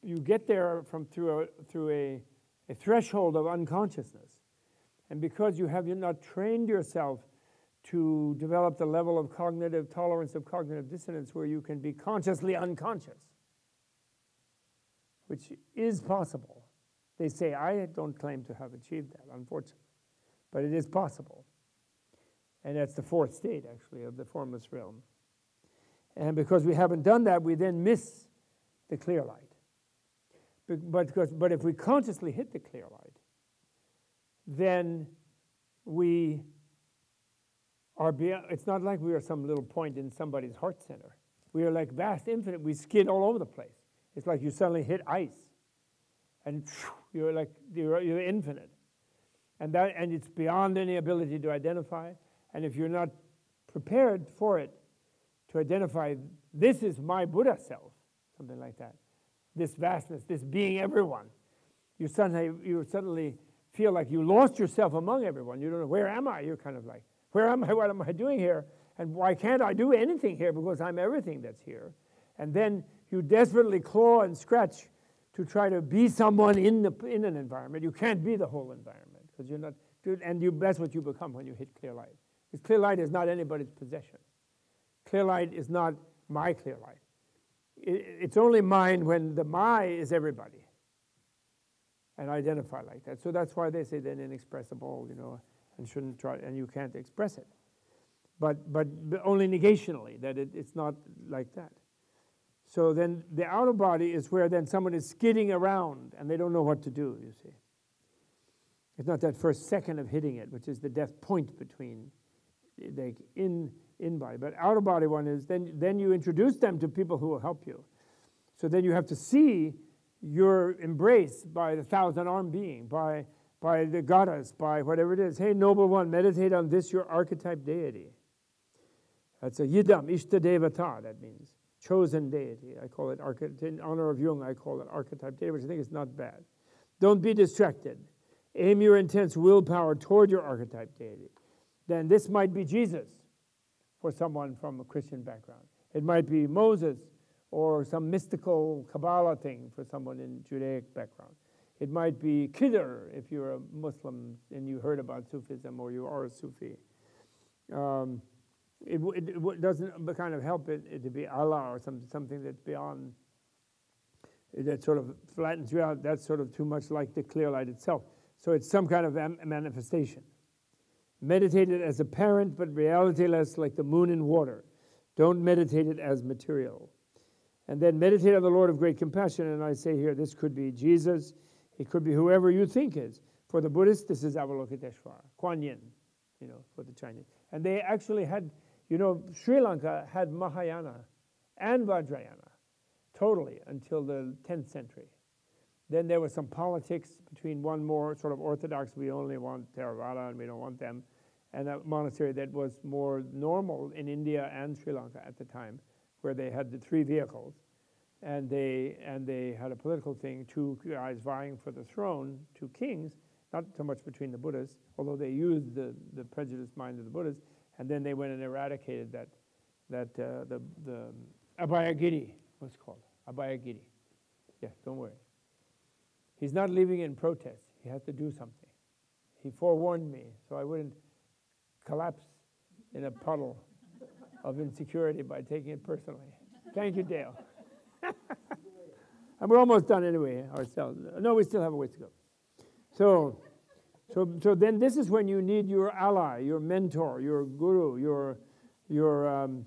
you get there from through a through a, a threshold of unconsciousness, and because you have you not trained yourself to develop the level of cognitive tolerance of cognitive dissonance where you can be consciously unconscious, which is possible. They say, I don't claim to have achieved that, unfortunately, but it is possible. And that's the fourth state, actually, of the formless realm. And because we haven't done that, we then miss the clear light. But, because, but if we consciously hit the clear light, then we are beyond, it's not like we are some little point in somebody's heart center. We are like vast infinite. We skid all over the place. It's like you suddenly hit ice, and you're like you're, you're infinite, and that and it's beyond any ability to identify. And if you're not prepared for it, to identify this is my Buddha self, something like that, this vastness, this being everyone, you suddenly you suddenly feel like you lost yourself among everyone. You don't know where am I. You're kind of like where am I? What am I doing here? And why can't I do anything here? Because I'm everything that's here. And then you desperately claw and scratch to try to be someone in, the, in an environment. You can't be the whole environment because you're not, and you, that's what you become when you hit clear light. Because clear light is not anybody's possession. Clear light is not my clear light. It, it's only mine when the my is everybody. And identify like that. So that's why they say they're inexpressible, you know, and shouldn't try, and you can't express it. But, but, only negationally, that it, it's not like that. So then the outer body is where then someone is skidding around and they don't know what to do, you see. It's not that first second of hitting it, which is the death point between the in, in body. But outer body one is then, then you introduce them to people who will help you. So then you have to see your embrace by the thousand armed being, by by the goddess, by whatever it is. Hey, noble one, meditate on this, your archetype deity. That's a yidam, ishtadevata, that means chosen deity. I call it, in honor of Jung, I call it archetype deity, which I think is not bad. Don't be distracted. Aim your intense willpower toward your archetype deity. Then this might be Jesus for someone from a Christian background. It might be Moses or some mystical Kabbalah thing for someone in Judaic background. It might be Khidr if you're a Muslim and you heard about Sufism or you are a Sufi. Um, it, it, it, doesn't kind of help it, it, to be Allah or some, something that's beyond, that sort of flattens you out. That's sort of too much like the clear light itself. So it's some kind of manifestation. Meditate it as apparent but reality realityless like the moon in water. Don't meditate it as material. And then meditate on the Lord of great compassion. And I say here, this could be Jesus, it could be whoever you think is. For the Buddhists, this is Avalokiteshvara, Kuan Yin, you know, for the Chinese. And they actually had, you know, Sri Lanka had Mahayana and Vajrayana totally until the 10th century. Then there was some politics between one more sort of orthodox, we only want Theravada and we don't want them, and a monastery that was more normal in India and Sri Lanka at the time, where they had the three vehicles and they and they had a political thing, two guys vying for the throne, two kings, not so much between the Buddhists, although they used the, the prejudiced mind of the Buddhists, and then they went and eradicated that that uh, the the Abhayagiri, what's called Abhayagiri. Yeah, don't worry. He's not leaving in protest. He has to do something. He forewarned me so I wouldn't collapse in a puddle of insecurity by taking it personally. Thank you, Dale. and we're almost done anyway ourselves. No, we still have a ways to go. So, So, so then this is when you need your ally, your mentor, your guru, your, your, um,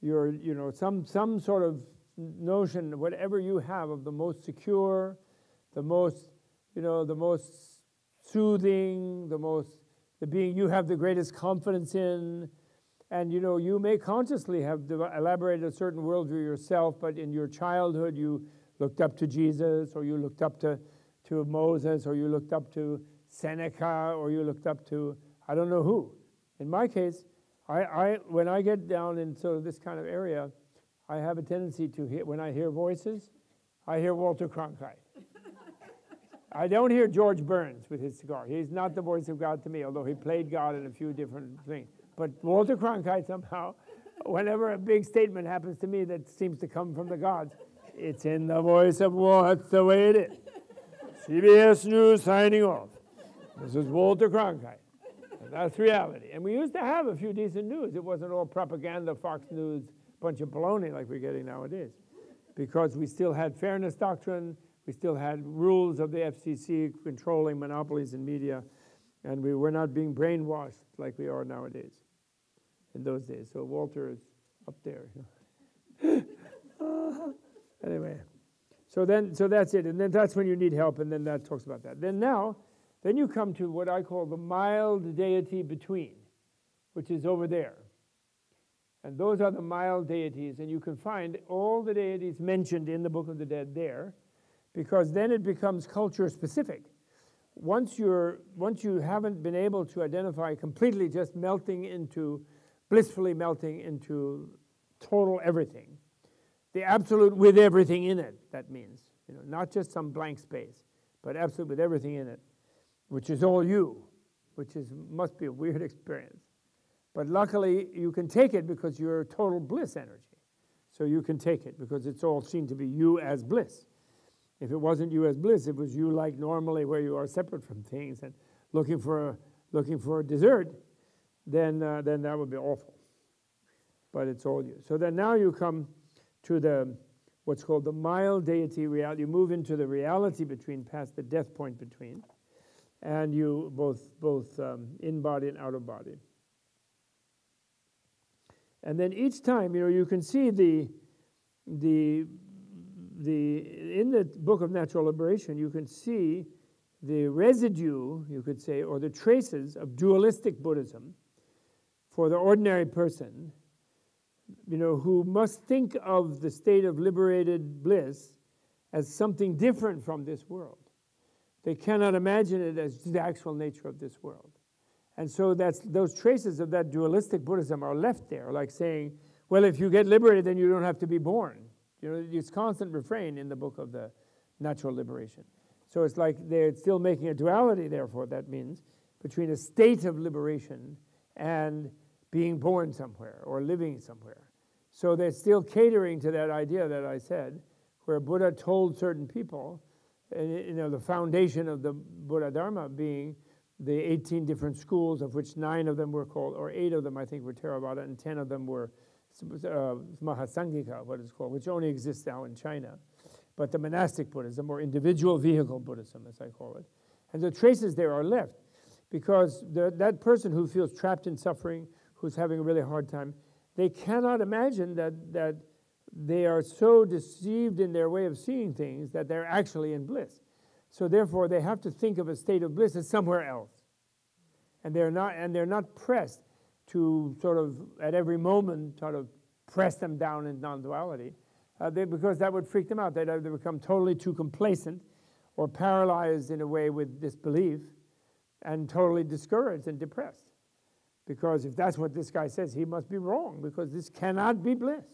your you know, some, some sort of notion, whatever you have of the most secure, the most, you know, the most soothing, the most, the being you have the greatest confidence in. And you know, you may consciously have elaborated a certain worldview yourself, but in your childhood you looked up to Jesus, or you looked up to, to Moses, or you looked up to Seneca, or you looked up to I don't know who. In my case, I, I when I get down in sort of this kind of area, I have a tendency to hear when I hear voices, I hear Walter Cronkite. I don't hear George Burns with his cigar. He's not the voice of God to me, although he played God in a few different things. But Walter Cronkite somehow, whenever a big statement happens to me that seems to come from the gods, it's in the voice of. That's the way it is. CBS News signing off. This is Walter Cronkite. And that's reality. And we used to have a few decent news. It wasn't all propaganda, Fox News, bunch of baloney like we're getting nowadays. Because we still had fairness doctrine, we still had rules of the FCC controlling monopolies in media, and we were not being brainwashed like we are nowadays in those days. So Walter is up there. anyway, so then, so that's it, and then that's when you need help, and then that talks about that. Then now, then you come to what I call the mild deity between, which is over there. And those are the mild deities, and you can find all the deities mentioned in the Book of the Dead there because then it becomes culture specific. Once, you're, once you haven't been able to identify completely just melting into, blissfully melting into total everything, the absolute with everything in it, that means, you know, not just some blank space, but absolute with everything in it, which is all you, which is, must be a weird experience. But luckily, you can take it because you're total bliss energy. So you can take it because it's all seen to be you as bliss. If it wasn't you as bliss, it was you like normally where you are separate from things and looking for a, looking for a dessert, then, uh, then that would be awful. But it's all you. So then now you come to the what's called the mild deity reality. You move into the reality between, past the death point between, and you both both um, in body and out of body. And then each time, you know, you can see the the the, in the book of natural liberation, you can see the residue, you could say, or the traces of dualistic Buddhism for the ordinary person, you know, who must think of the state of liberated bliss as something different from this world. They cannot imagine it as the actual nature of this world. And so that's, those traces of that dualistic Buddhism are left there, like saying, well, if you get liberated, then you don't have to be born. You know, it's constant refrain in the book of the natural liberation. So it's like they're still making a duality, therefore, that means, between a state of liberation and being born somewhere or living somewhere. So they're still catering to that idea that I said, where Buddha told certain people, you know, the foundation of the Buddha Dharma being the 18 different schools, of which nine of them were called, or eight of them, I think, were Theravada, and 10 of them were uh, Mahasanghika, what it's called, which only exists now in China. But the monastic Buddhism, or individual vehicle Buddhism, as I call it. And the traces there are left because the, that person who feels trapped in suffering, who's having a really hard time, they cannot imagine that, that they are so deceived in their way of seeing things that they're actually in bliss. So therefore, they have to think of a state of bliss as somewhere else. And they're not, and they're not pressed to sort of, at every moment, sort of press them down in non duality, uh, because that would freak them out. They'd either become totally too complacent or paralyzed in a way with disbelief and totally discouraged and depressed. Because if that's what this guy says, he must be wrong, because this cannot be bliss,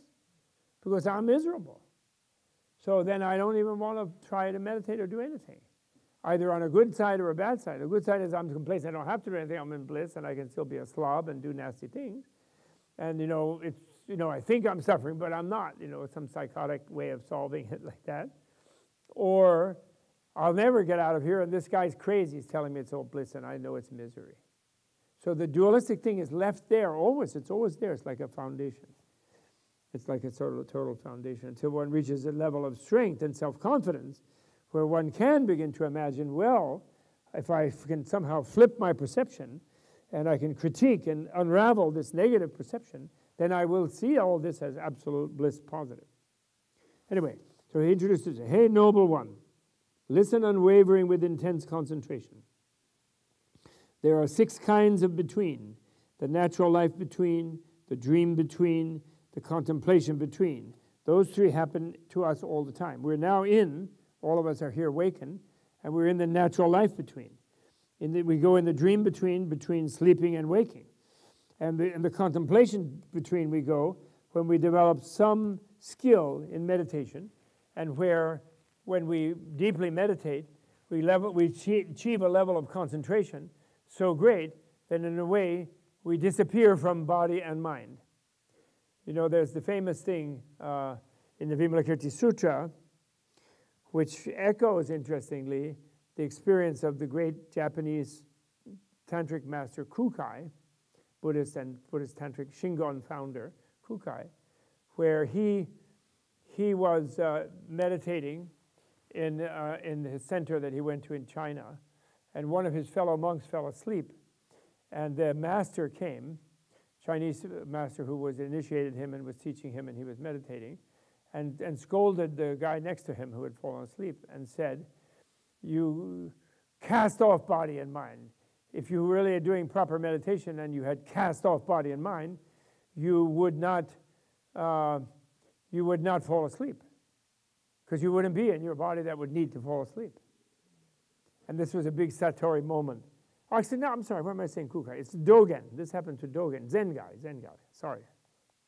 because I'm miserable. So then I don't even want to try to meditate or do anything either on a good side or a bad side. The good side is I'm complacent, I don't have to do anything, I'm in bliss, and I can still be a slob and do nasty things. And you know, it's you know, I think I'm suffering, but I'm not. You know, some psychotic way of solving it like that. Or I'll never get out of here, and this guy's crazy. He's telling me it's all bliss, and I know it's misery. So the dualistic thing is left there always. It's always there. It's like a foundation. It's like a total, total foundation until one reaches a level of strength and self confidence where one can begin to imagine, well, if I can somehow flip my perception and I can critique and unravel this negative perception, then I will see all this as absolute bliss positive. Anyway, so he introduces. Hey, noble one, listen unwavering with intense concentration. There are six kinds of between the natural life between, the dream between, the contemplation between. Those three happen to us all the time. We're now in, all of us are here wakened, and we're in the natural life between. In the, we go in the dream between, between sleeping and waking. And the, in the contemplation between, we go when we develop some skill in meditation, and where, when we deeply meditate, we, level, we achieve a level of concentration so great that, in a way, we disappear from body and mind. You know, there's the famous thing uh, in the Vimalakirti Sutra, which echoes, interestingly, the experience of the great Japanese tantric master Kukai, Buddhist and Buddhist tantric Shingon founder Kukai, where he, he was uh, meditating in, uh, in his center that he went to in China, and one of his fellow monks fell asleep, and the master came, Chinese master who was initiated him and was teaching him, and he was meditating, and, and scolded the guy next to him who had fallen asleep and said, You cast off body and mind. If you really are doing proper meditation and you had cast off body and mind, you would not, uh, you would not fall asleep because you wouldn't be in your body that would need to fall asleep. And this was a big Satori moment. Oh, actually, no, I'm sorry. What am I saying? Kukai. It's Dogen. This happened to Dogen. Zen guy. Zen guy. Sorry.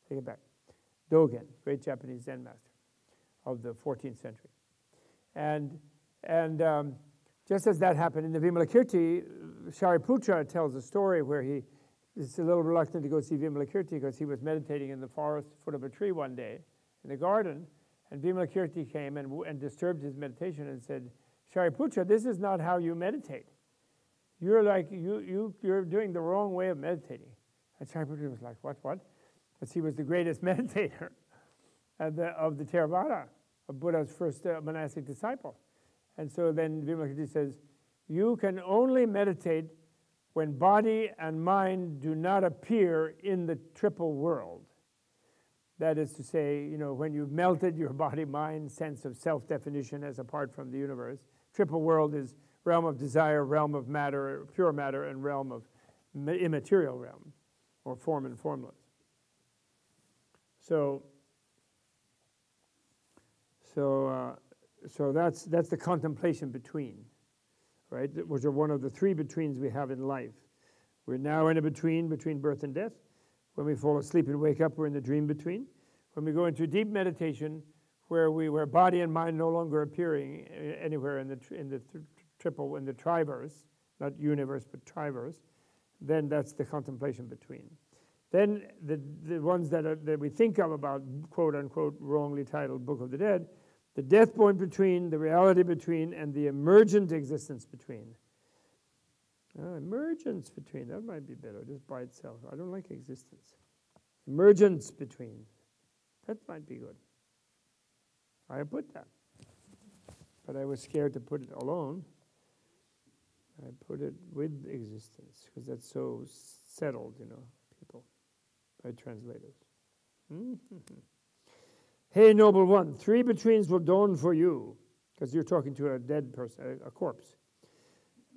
Take it back. Dogen, great Japanese Zen master of the 14th century. And, and um, just as that happened in the Vimalakirti, Shariputra tells a story where he is a little reluctant to go see Vimalakirti because he was meditating in the forest foot of a tree one day in the garden, and Vimalakirti came and, and disturbed his meditation and said, Shariputra, this is not how you meditate. You're like, you, you, you're doing the wrong way of meditating. And Shariputra was like, what, what? Because he was the greatest meditator of the, of the Theravada, of Buddha's first uh, monastic disciple. And so then Vimalakirti says, you can only meditate when body and mind do not appear in the triple world. That is to say, you know, when you've melted your body mind sense of self definition as apart from the universe, triple world is realm of desire, realm of matter, pure matter, and realm of immaterial realm, or form and formless. So, so, uh, so that's, that's the contemplation between, right? Which are one of the three betweens we have in life. We're now in a between between birth and death. When we fall asleep and wake up, we're in the dream between. When we go into deep meditation, where we where body and mind no longer appearing anywhere in the in the triple in the triverse, not universe but triverse, then that's the contemplation between. Then the, the ones that, are, that we think of about quote unquote wrongly titled Book of the Dead, the death point between, the reality between, and the emergent existence between. Uh, emergence between, that might be better just by itself. I don't like existence. Emergence between, that might be good. I put that. But I was scared to put it alone. I put it with existence because that's so settled, you know people by translators. Mm-hmm. Hey, noble one, three betweens will dawn for you, because you're talking to a dead person, a, corpse.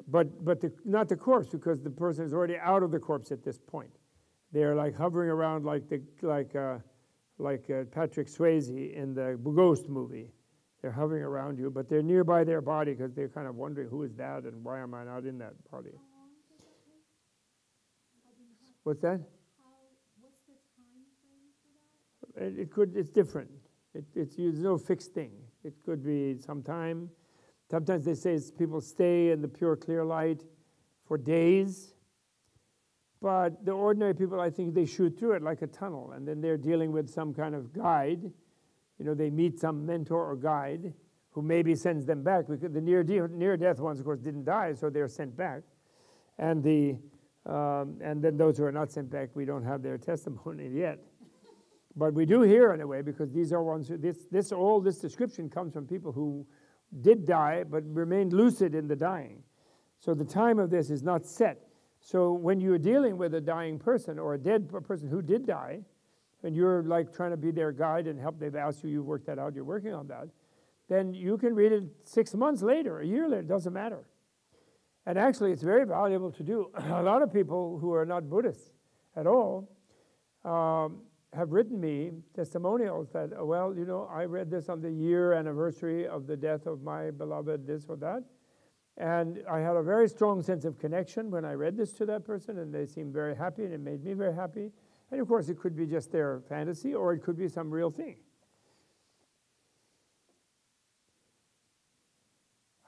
But, but the, not the corpse, because the person is already out of the corpse at this point. They're like hovering around like, the, like, uh, like uh, Patrick Swayze in the Ghost movie. They're hovering around you, but they're nearby their body because they're kind of wondering who is that and why am I not in that body. What's that? it could, it's different. It, it's, no fixed thing. It could be some time. Sometimes they say people stay in the pure, clear light for days. But the ordinary people, I think they shoot through it like a tunnel, and then they're dealing with some kind of guide. You know, they meet some mentor or guide who maybe sends them back because the near, de- near death ones, of course, didn't die, so they're sent back. And, the, um, and then those who are not sent back, we don't have their testimony yet. But we do hear in a way because these are ones who, this, this, all this description comes from people who did die but remained lucid in the dying. So the time of this is not set. So when you're dealing with a dying person or a dead person who did die, and you're like trying to be their guide and help, they've asked you, you've worked that out, you're working on that, then you can read it six months later, a year later, it doesn't matter. And actually, it's very valuable to do. a lot of people who are not Buddhists at all um, have written me testimonials that, well, you know, I read this on the year anniversary of the death of my beloved, this or that. And I had a very strong sense of connection when I read this to that person, and they seemed very happy, and it made me very happy. And of course, it could be just their fantasy, or it could be some real thing.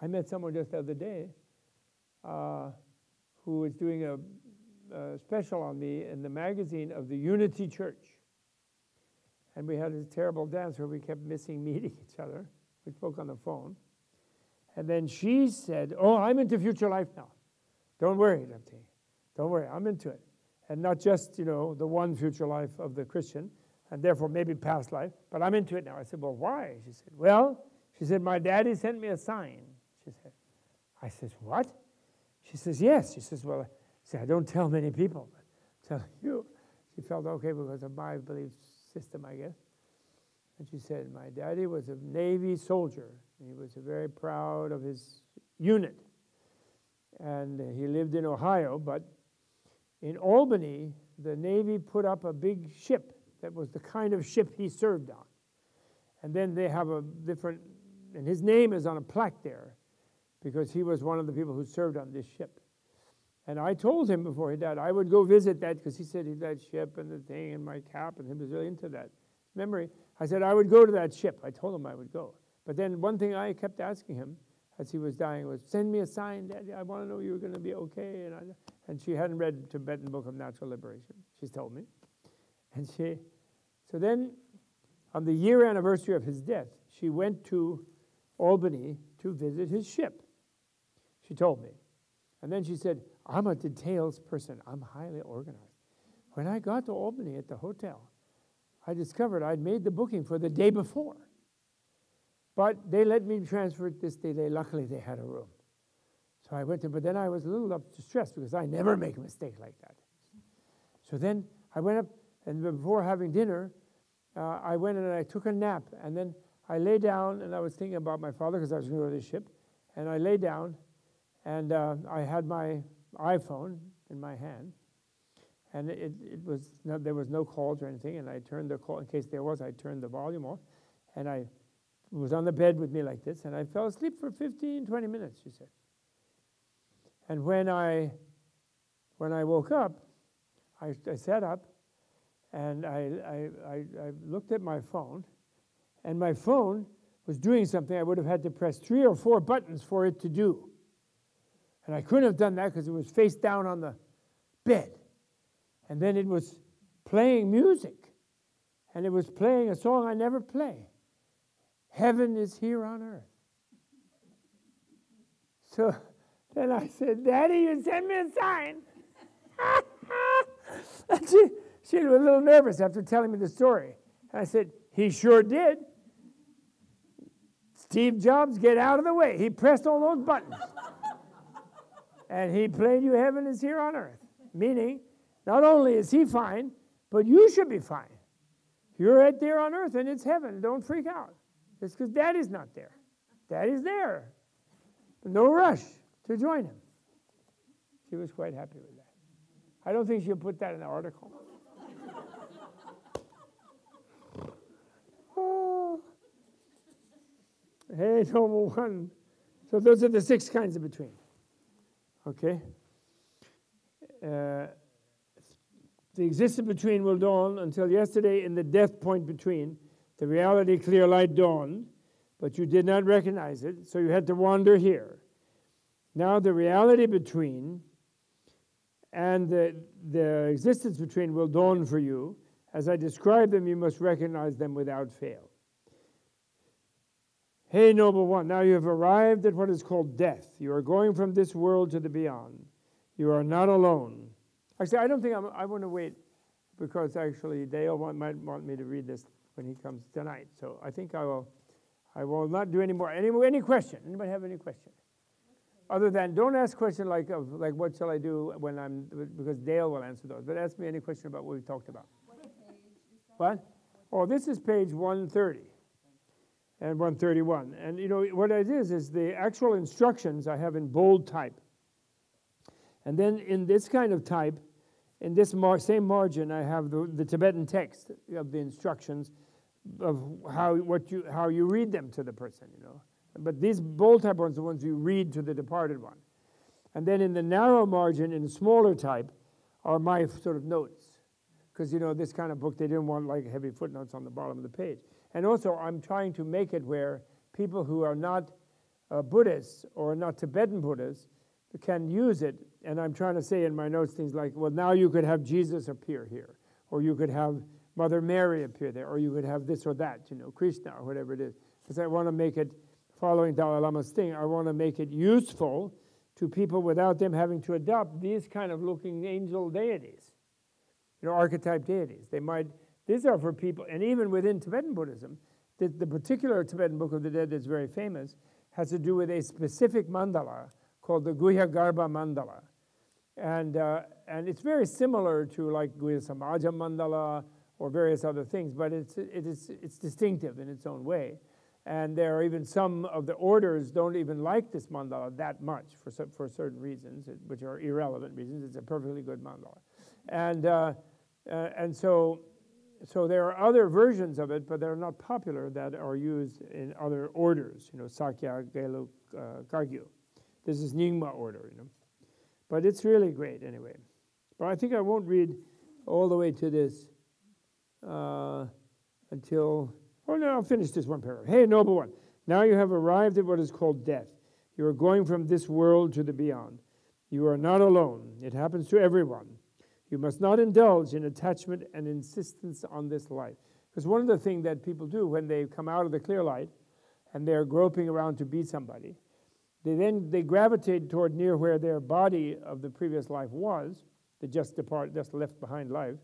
I met someone just the other day uh, who was doing a, a special on me in the magazine of the Unity Church. And we had this terrible dance where we kept missing meeting each other. We spoke on the phone. And then she said, Oh, I'm into future life now. Don't worry, Lepti. Don't worry, I'm into it. And not just, you know, the one future life of the Christian, and therefore maybe past life, but I'm into it now. I said, Well, why? She said, Well, she said, My daddy sent me a sign. She said, I says, What? She says, Yes. She says, Well, said, I don't tell many people, but I'm telling you. She felt okay because of my belief system, I guess. And she said, My daddy was a Navy soldier. He was very proud of his unit. And he lived in Ohio, but in Albany, the Navy put up a big ship that was the kind of ship he served on. And then they have a different, and his name is on a plaque there because he was one of the people who served on this ship. And I told him before he died, I would go visit that because he said he that ship and the thing and my cap, and he was really into that memory. I said I would go to that ship. I told him I would go. But then one thing I kept asking him as he was dying was, "Send me a sign, Daddy. I want to know you're going to be okay." And I, and she hadn't read Tibetan Book of Natural Liberation. She's told me, and she. So then, on the year anniversary of his death, she went to Albany to visit his ship. She told me, and then she said, "I'm a details person. I'm highly organized." When I got to Albany at the hotel, I discovered I'd made the booking for the day before. But they let me transfer it this day. They luckily they had a room. So I went to, but then I was a little up stressed because I never make a mistake like that. So then I went up, and before having dinner, uh, I went and I took a nap, and then I lay down, and I was thinking about my father because I was going to go to the ship, and I lay down, and uh, I had my iPhone in my hand, and it, it was no, there was no calls or anything, and I turned the call in case there was. I turned the volume off, and I was on the bed with me like this, and I fell asleep for 15, 20 minutes. She said, and when I when I woke up, I, I sat up, and I, I, I, I looked at my phone, and my phone was doing something I would have had to press three or four buttons for it to do. And I couldn't have done that because it was face down on the bed. And then it was playing music. And it was playing a song I never play Heaven is here on earth. So then I said, Daddy, you send me a sign. she, she was a little nervous after telling me the story. I said, He sure did. Steve Jobs, get out of the way. He pressed all those buttons. and he played you Heaven is here on earth, meaning not only is he fine, but you should be fine. You're right there on earth and it's heaven. Don't freak out. It's because daddy's not there. Daddy's there. No rush to join him. She was quite happy with that. I don't think she'll put that in the article. oh. Hey, noble one. So those are the six kinds of between. Okay? Uh, the existence between will dawn until yesterday in the death point between. The reality clear light dawned, but you did not recognize it, so you had to wander here. Now the reality between and the, the existence between will dawn for you. As I describe them, you must recognize them without fail. Hey, noble one, now you have arrived at what is called death. You are going from this world to the beyond. You are not alone. Actually, I don't think I'm, I want to wait because actually Dale want, might want me to read this when he comes tonight. So I think I will. I will not do any more. Any any question? Anybody have any question? other than don't ask question like of like what shall I do when I'm because Dale will answer those. But ask me any question about what we talked about. What page is that? What? Oh, this is page 130 and 131. And you know what it is is the actual instructions I have in bold type. And then in this kind of type, in this mar- same margin, I have the, the Tibetan text of the instructions of how what you how you read them to the person. You know. But these bold type ones are the ones you read to the departed one. And then in the narrow margin, in smaller type, are my sort of notes. Because, you know, this kind of book, they didn't want like heavy footnotes on the bottom of the page. And also, I'm trying to make it where people who are not uh, Buddhists or not Tibetan Buddhists can use it. And I'm trying to say in my notes things like, well, now you could have Jesus appear here, or you could have Mother Mary appear there, or you could have this or that, you know, Krishna or whatever it is. Because I want to make it following Dalai Lama's thing, I want to make it useful to people without them having to adopt these kind of looking angel deities, you know, archetype deities. They might, these are for people, and even within Tibetan Buddhism, the, the particular Tibetan Book of the Dead that's very famous has to do with a specific mandala called the Guhya Garbha Mandala. And, uh, and it's very similar to like Guhya Samaja Mandala or various other things, but it's, it is, it's distinctive in its own way. And there are even some of the orders don't even like this mandala that much for, for certain reasons, which are irrelevant reasons. It's a perfectly good mandala. And, uh, uh, and so, so there are other versions of it, but they're not popular that are used in other orders, you know, Sakya, Geluk, uh, Kagyu. This is Nyingma order, you know. But it's really great anyway. But I think I won't read all the way to this uh, until Oh, no, I'll finish this one paragraph. Hey, noble one, now you have arrived at what is called death. You are going from this world to the beyond. You are not alone, it happens to everyone. You must not indulge in attachment and insistence on this life. Because one of the things that people do when they come out of the clear light and they're groping around to be somebody, they then they gravitate toward near where their body of the previous life was, the just depart, just left behind life,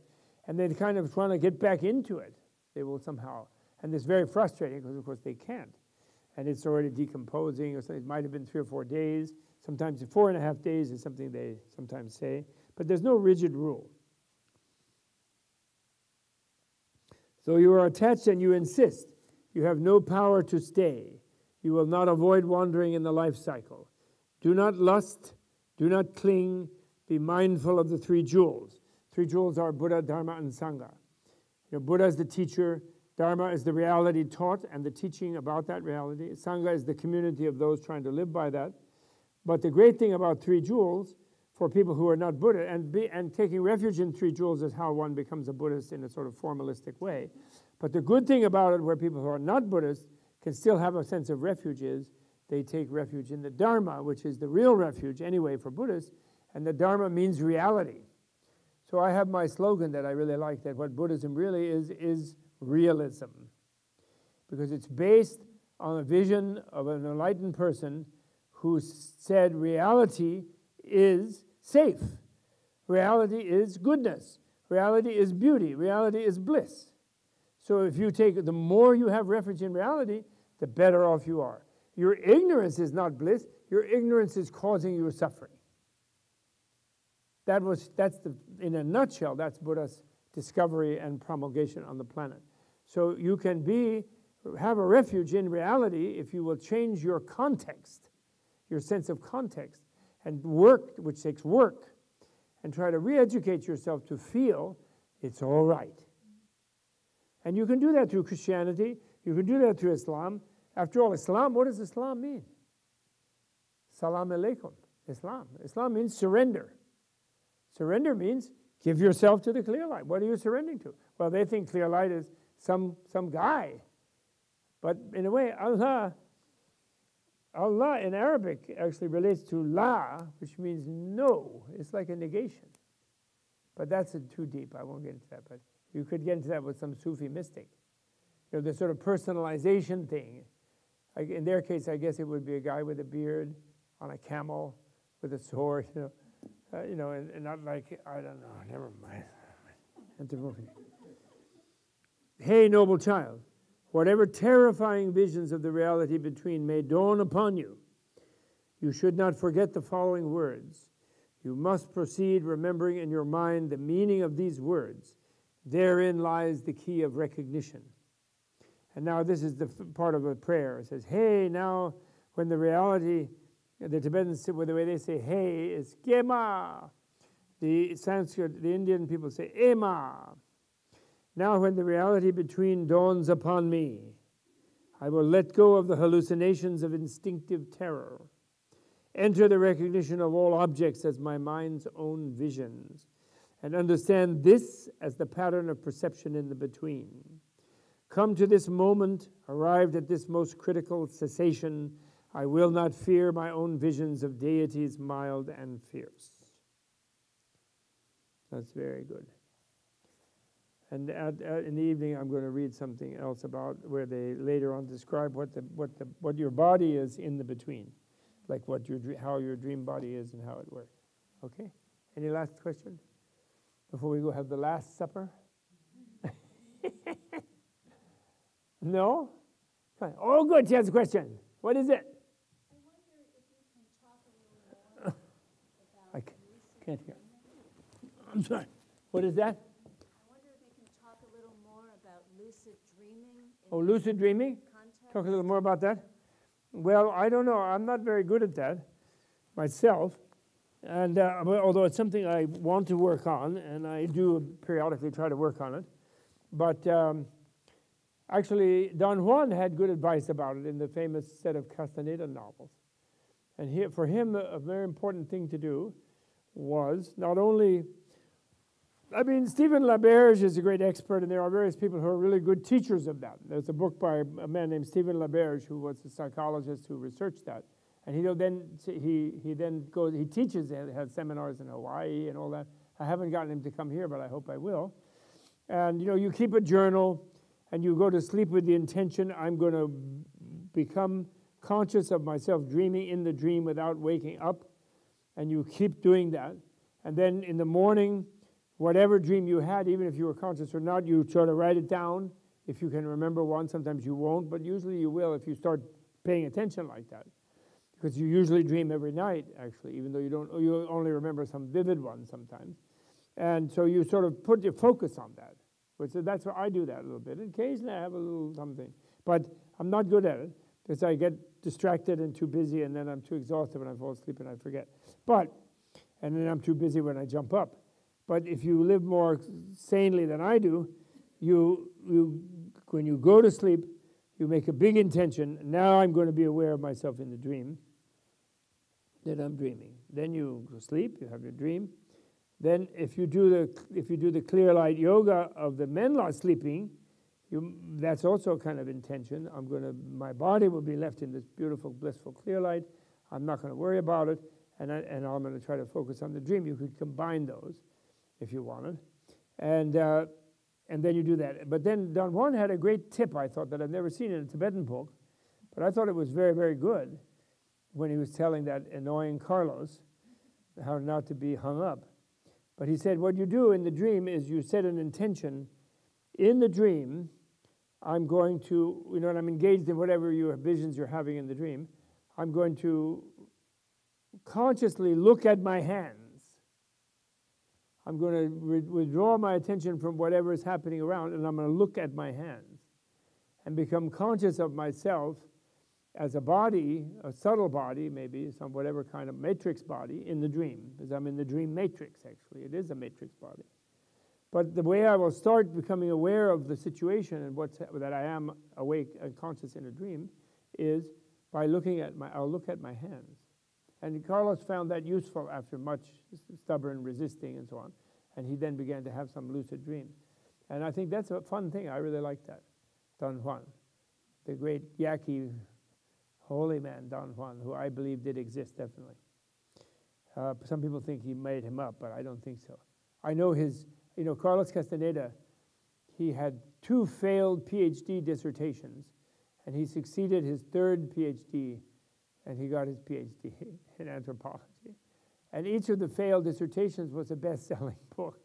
and they kind of trying to get back into it. They will somehow and it's very frustrating because, of course, they can't. And it's already decomposing, or something. it might have been three or four days. Sometimes four and a half days is something they sometimes say, but there's no rigid rule. So you are attached and you insist. You have no power to stay. You will not avoid wandering in the life cycle. Do not lust, do not cling, be mindful of the three jewels. Three jewels are Buddha, Dharma, and Sangha. You know, Buddha is the teacher, Dharma is the reality taught and the teaching about that reality. Sangha is the community of those trying to live by that. But the great thing about three jewels for people who are not Buddha, and, be, and taking refuge in three jewels is how one becomes a Buddhist in a sort of formalistic way. But the good thing about it, where people who are not Buddhists can still have a sense of refuge, is they take refuge in the Dharma, which is the real refuge anyway for Buddhists, and the Dharma means reality. So I have my slogan that I really like that what Buddhism really is is realism because it's based on a vision of an enlightened person who said reality is safe, reality is goodness, reality is beauty, reality is bliss. So if you take the more you have refuge in reality, the better off you are. Your ignorance is not bliss, your ignorance is causing you suffering. That was that's the in a nutshell, that's Buddha's discovery and promulgation on the planet. So you can be have a refuge in reality if you will change your context, your sense of context, and work, which takes work, and try to re-educate yourself to feel it's all right. And you can do that through Christianity. You can do that through Islam. After all, Islam, what does Islam mean? Salam alaikum. Islam. Islam means surrender. Surrender means give yourself to the clear light. What are you surrendering to? Well, they think clear light is some, some guy. But in a way, Allah, Allah in Arabic actually relates to la, which means no. It's like a negation. But that's too deep. I won't get into that. But you could get into that with some Sufi mystic. You know, the sort of personalization thing. In their case, I guess it would be a guy with a beard on a camel with a sword, you know, uh, you know and, and not like, I don't know, never mind. Hey, noble child, whatever terrifying visions of the reality between may dawn upon you, You should not forget the following words. You must proceed remembering in your mind the meaning of these words. Therein lies the key of recognition. And now this is the part of a prayer. It says, Hey, now when the reality, the Tibetans, with the way they say hey is. The Sanskrit, the Indian people say Ema. Now when the reality between dawns upon me, I will let go of the hallucinations of instinctive terror, enter the recognition of all objects as my mind's own visions, and understand this as the pattern of perception in the between. Come to this moment, arrived at this most critical cessation, I will not fear my own visions of deities mild and fierce. That's very good. And at, at, in the evening, I'm going to read something else about where they later on describe what the what the what your body is in the between, like what your how your dream body is and how it works. Okay. Any last question before we go have the last supper? no. Oh, good. She has a question. What is it? I can't hear. I'm sorry. What is that? I wonder if you can talk a little more about lucid dreaming. Oh, lucid dreaming? Context. Talk a little more about that. Well, I don't know. I'm not very good at that myself. And uh, although it's something I want to work on, and I do periodically try to work on it, but um, actually, Don Juan had good advice about it in the famous set of Castaneda novels. And he, for him, a very important thing to do was not only I mean, Stephen LaBerge is a great expert, and there are various people who are really good teachers of that. There's a book by a man named Stephen LaBerge, who was a psychologist who researched that. And he then he he then goes he teaches and has seminars in Hawaii and all that. I haven't gotten him to come here, but I hope I will. And you know, you keep a journal, and you go to sleep with the intention I'm going to become conscious of myself dreaming in the dream without waking up, and you keep doing that. And then in the morning whatever dream you had, even if you were conscious or not, you sort of write it down. If you can remember one, sometimes you won't, but usually you will if you start paying attention like that. Because you usually dream every night, actually, even though you don't, you only remember some vivid ones sometimes. And so you sort of put your focus on that. Which that's why I do that a little bit. Occasionally I have a little something, but I'm not good at it because I get distracted and too busy, and then I'm too exhausted when I fall asleep and I forget. But, and then I'm too busy when I jump up. But if you live more sanely than I do, you, you, when you go to sleep, you make a big intention. Now I'm going to be aware of myself in the dream. Then I'm dreaming. Then you go sleep, you have your dream. Then if you do the, if you do the clear light yoga of the Menla sleeping, you, that's also a kind of intention. I'm going to, my body will be left in this beautiful, blissful clear light. I'm not going to worry about it, and, I, and I'm going to try to focus on the dream. You could combine those if you wanted. And, uh, and then you do that. But then Don Juan had a great tip, I thought, that I've never seen in a Tibetan book, but I thought it was very, very good when he was telling that annoying Carlos how not to be hung up. But he said, what you do in the dream is you set an intention in the dream. I'm going to, you know, and I'm engaged in whatever your visions you're having in the dream. I'm going to consciously look at my hands. I'm going to withdraw my attention from whatever is happening around and I'm going to look at my hands and become conscious of myself as a body, a subtle body, maybe some whatever kind of matrix body in the dream, because I'm in the dream matrix actually. It is a matrix body. But the way I will start becoming aware of the situation and what's that I am awake and conscious in a dream is by looking at my I'll look at my hands. And Carlos found that useful after much stubborn resisting and so on. And he then began to have some lucid dreams. And I think that's a fun thing. I really like that. Don Juan, the great Yaqui holy man, Don Juan, who I believe did exist definitely. Uh, some people think he made him up, but I don't think so. I know his, you know, Carlos Castaneda, he had two failed PhD dissertations, and he succeeded his third PhD and he got his PhD in anthropology. And each of the failed dissertations was a best selling book.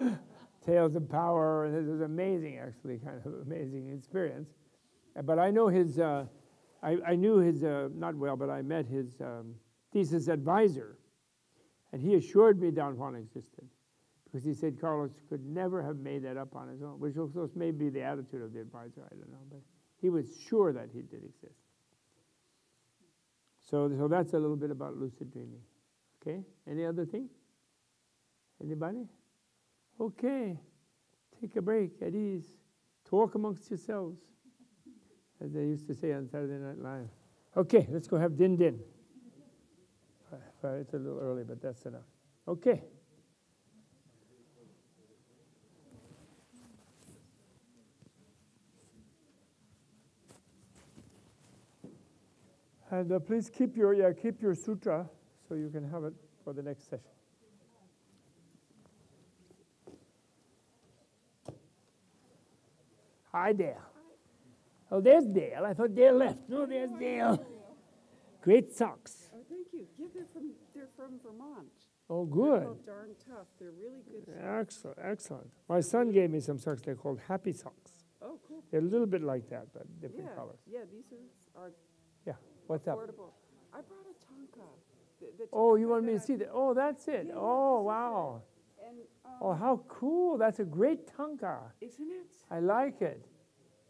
Tales of Power, and it was amazing, actually, kind of amazing experience. But I know his, uh, I, I, knew his, uh, not well, but I met his um, thesis advisor, and he assured me Don Juan existed. Because he said Carlos could never have made that up on his own, which of course may be the attitude of the advisor, I don't know, but he was sure that he did exist. So, so that's a little bit about lucid dreaming. Okay, any other thing? Anybody? Okay, take a break at ease. Talk amongst yourselves, as they used to say on Saturday Night Live. Okay, let's go have din din. It's a little early, but that's enough. Okay. And uh, please keep your yeah keep your sutra so you can have it for the next session. Hi, Dale. Oh, there's Dale. I thought Dale left. No, there's Dale. Great socks. Oh, thank you. Yeah, they're from, they're from Vermont. Oh, They're good. called darn tough. They're really good. socks. Excellent, excellent. My son gave me some socks. They're called Happy Socks. Oh, cool. They're a little bit like that, but different Yeah, colors. yeah, these are, are What's up? affordable. I brought a thangka. the- the Oh, you thangka want me to I- see that? Oh, that's it. Yeah, Oh, wow. And, Oh, um, how cool. That's a great tanka. isn't it? I like it.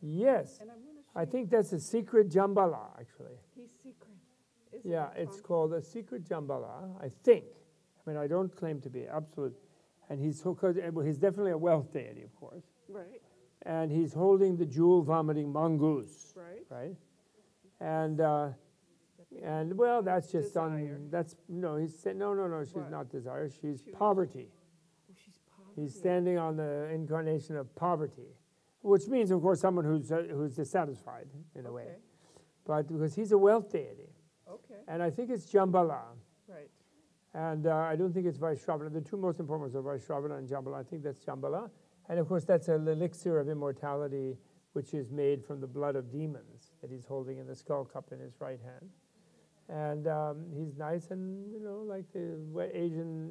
Yes. And I'm gonna show I think that's a secret jambala, actually. He's secret. Isn't Yeah, it, it's thangka? called a secret jambala, I think. I mean, I don't claim to be absolute. And he's so, 'cause- well, he's definitely a wealth deity, of course. Right, And he's holding the jewel vomiting mongoose, right. right? And, uh, and well, that's just Desire. on, that's, no, he's, sa- no, no, no, she's What? not desire, she's She was- poverty. Oh, she's poverty. He's standing on the incarnation of poverty, which means, of course, someone who's, uh, who's dissatisfied in a way. Okay, But because he's a wealth deity, okay, and I think it's Jambala, right. and uh, I don't think it's Vaishravana. The two most important ones are Vaishravana and Jambala. I think that's Jambala. And of course, that's an elixir of immortality, which is made from the blood of demons that he's holding in the skull cup in his right hand. And um, he's nice and, you know, like the Asian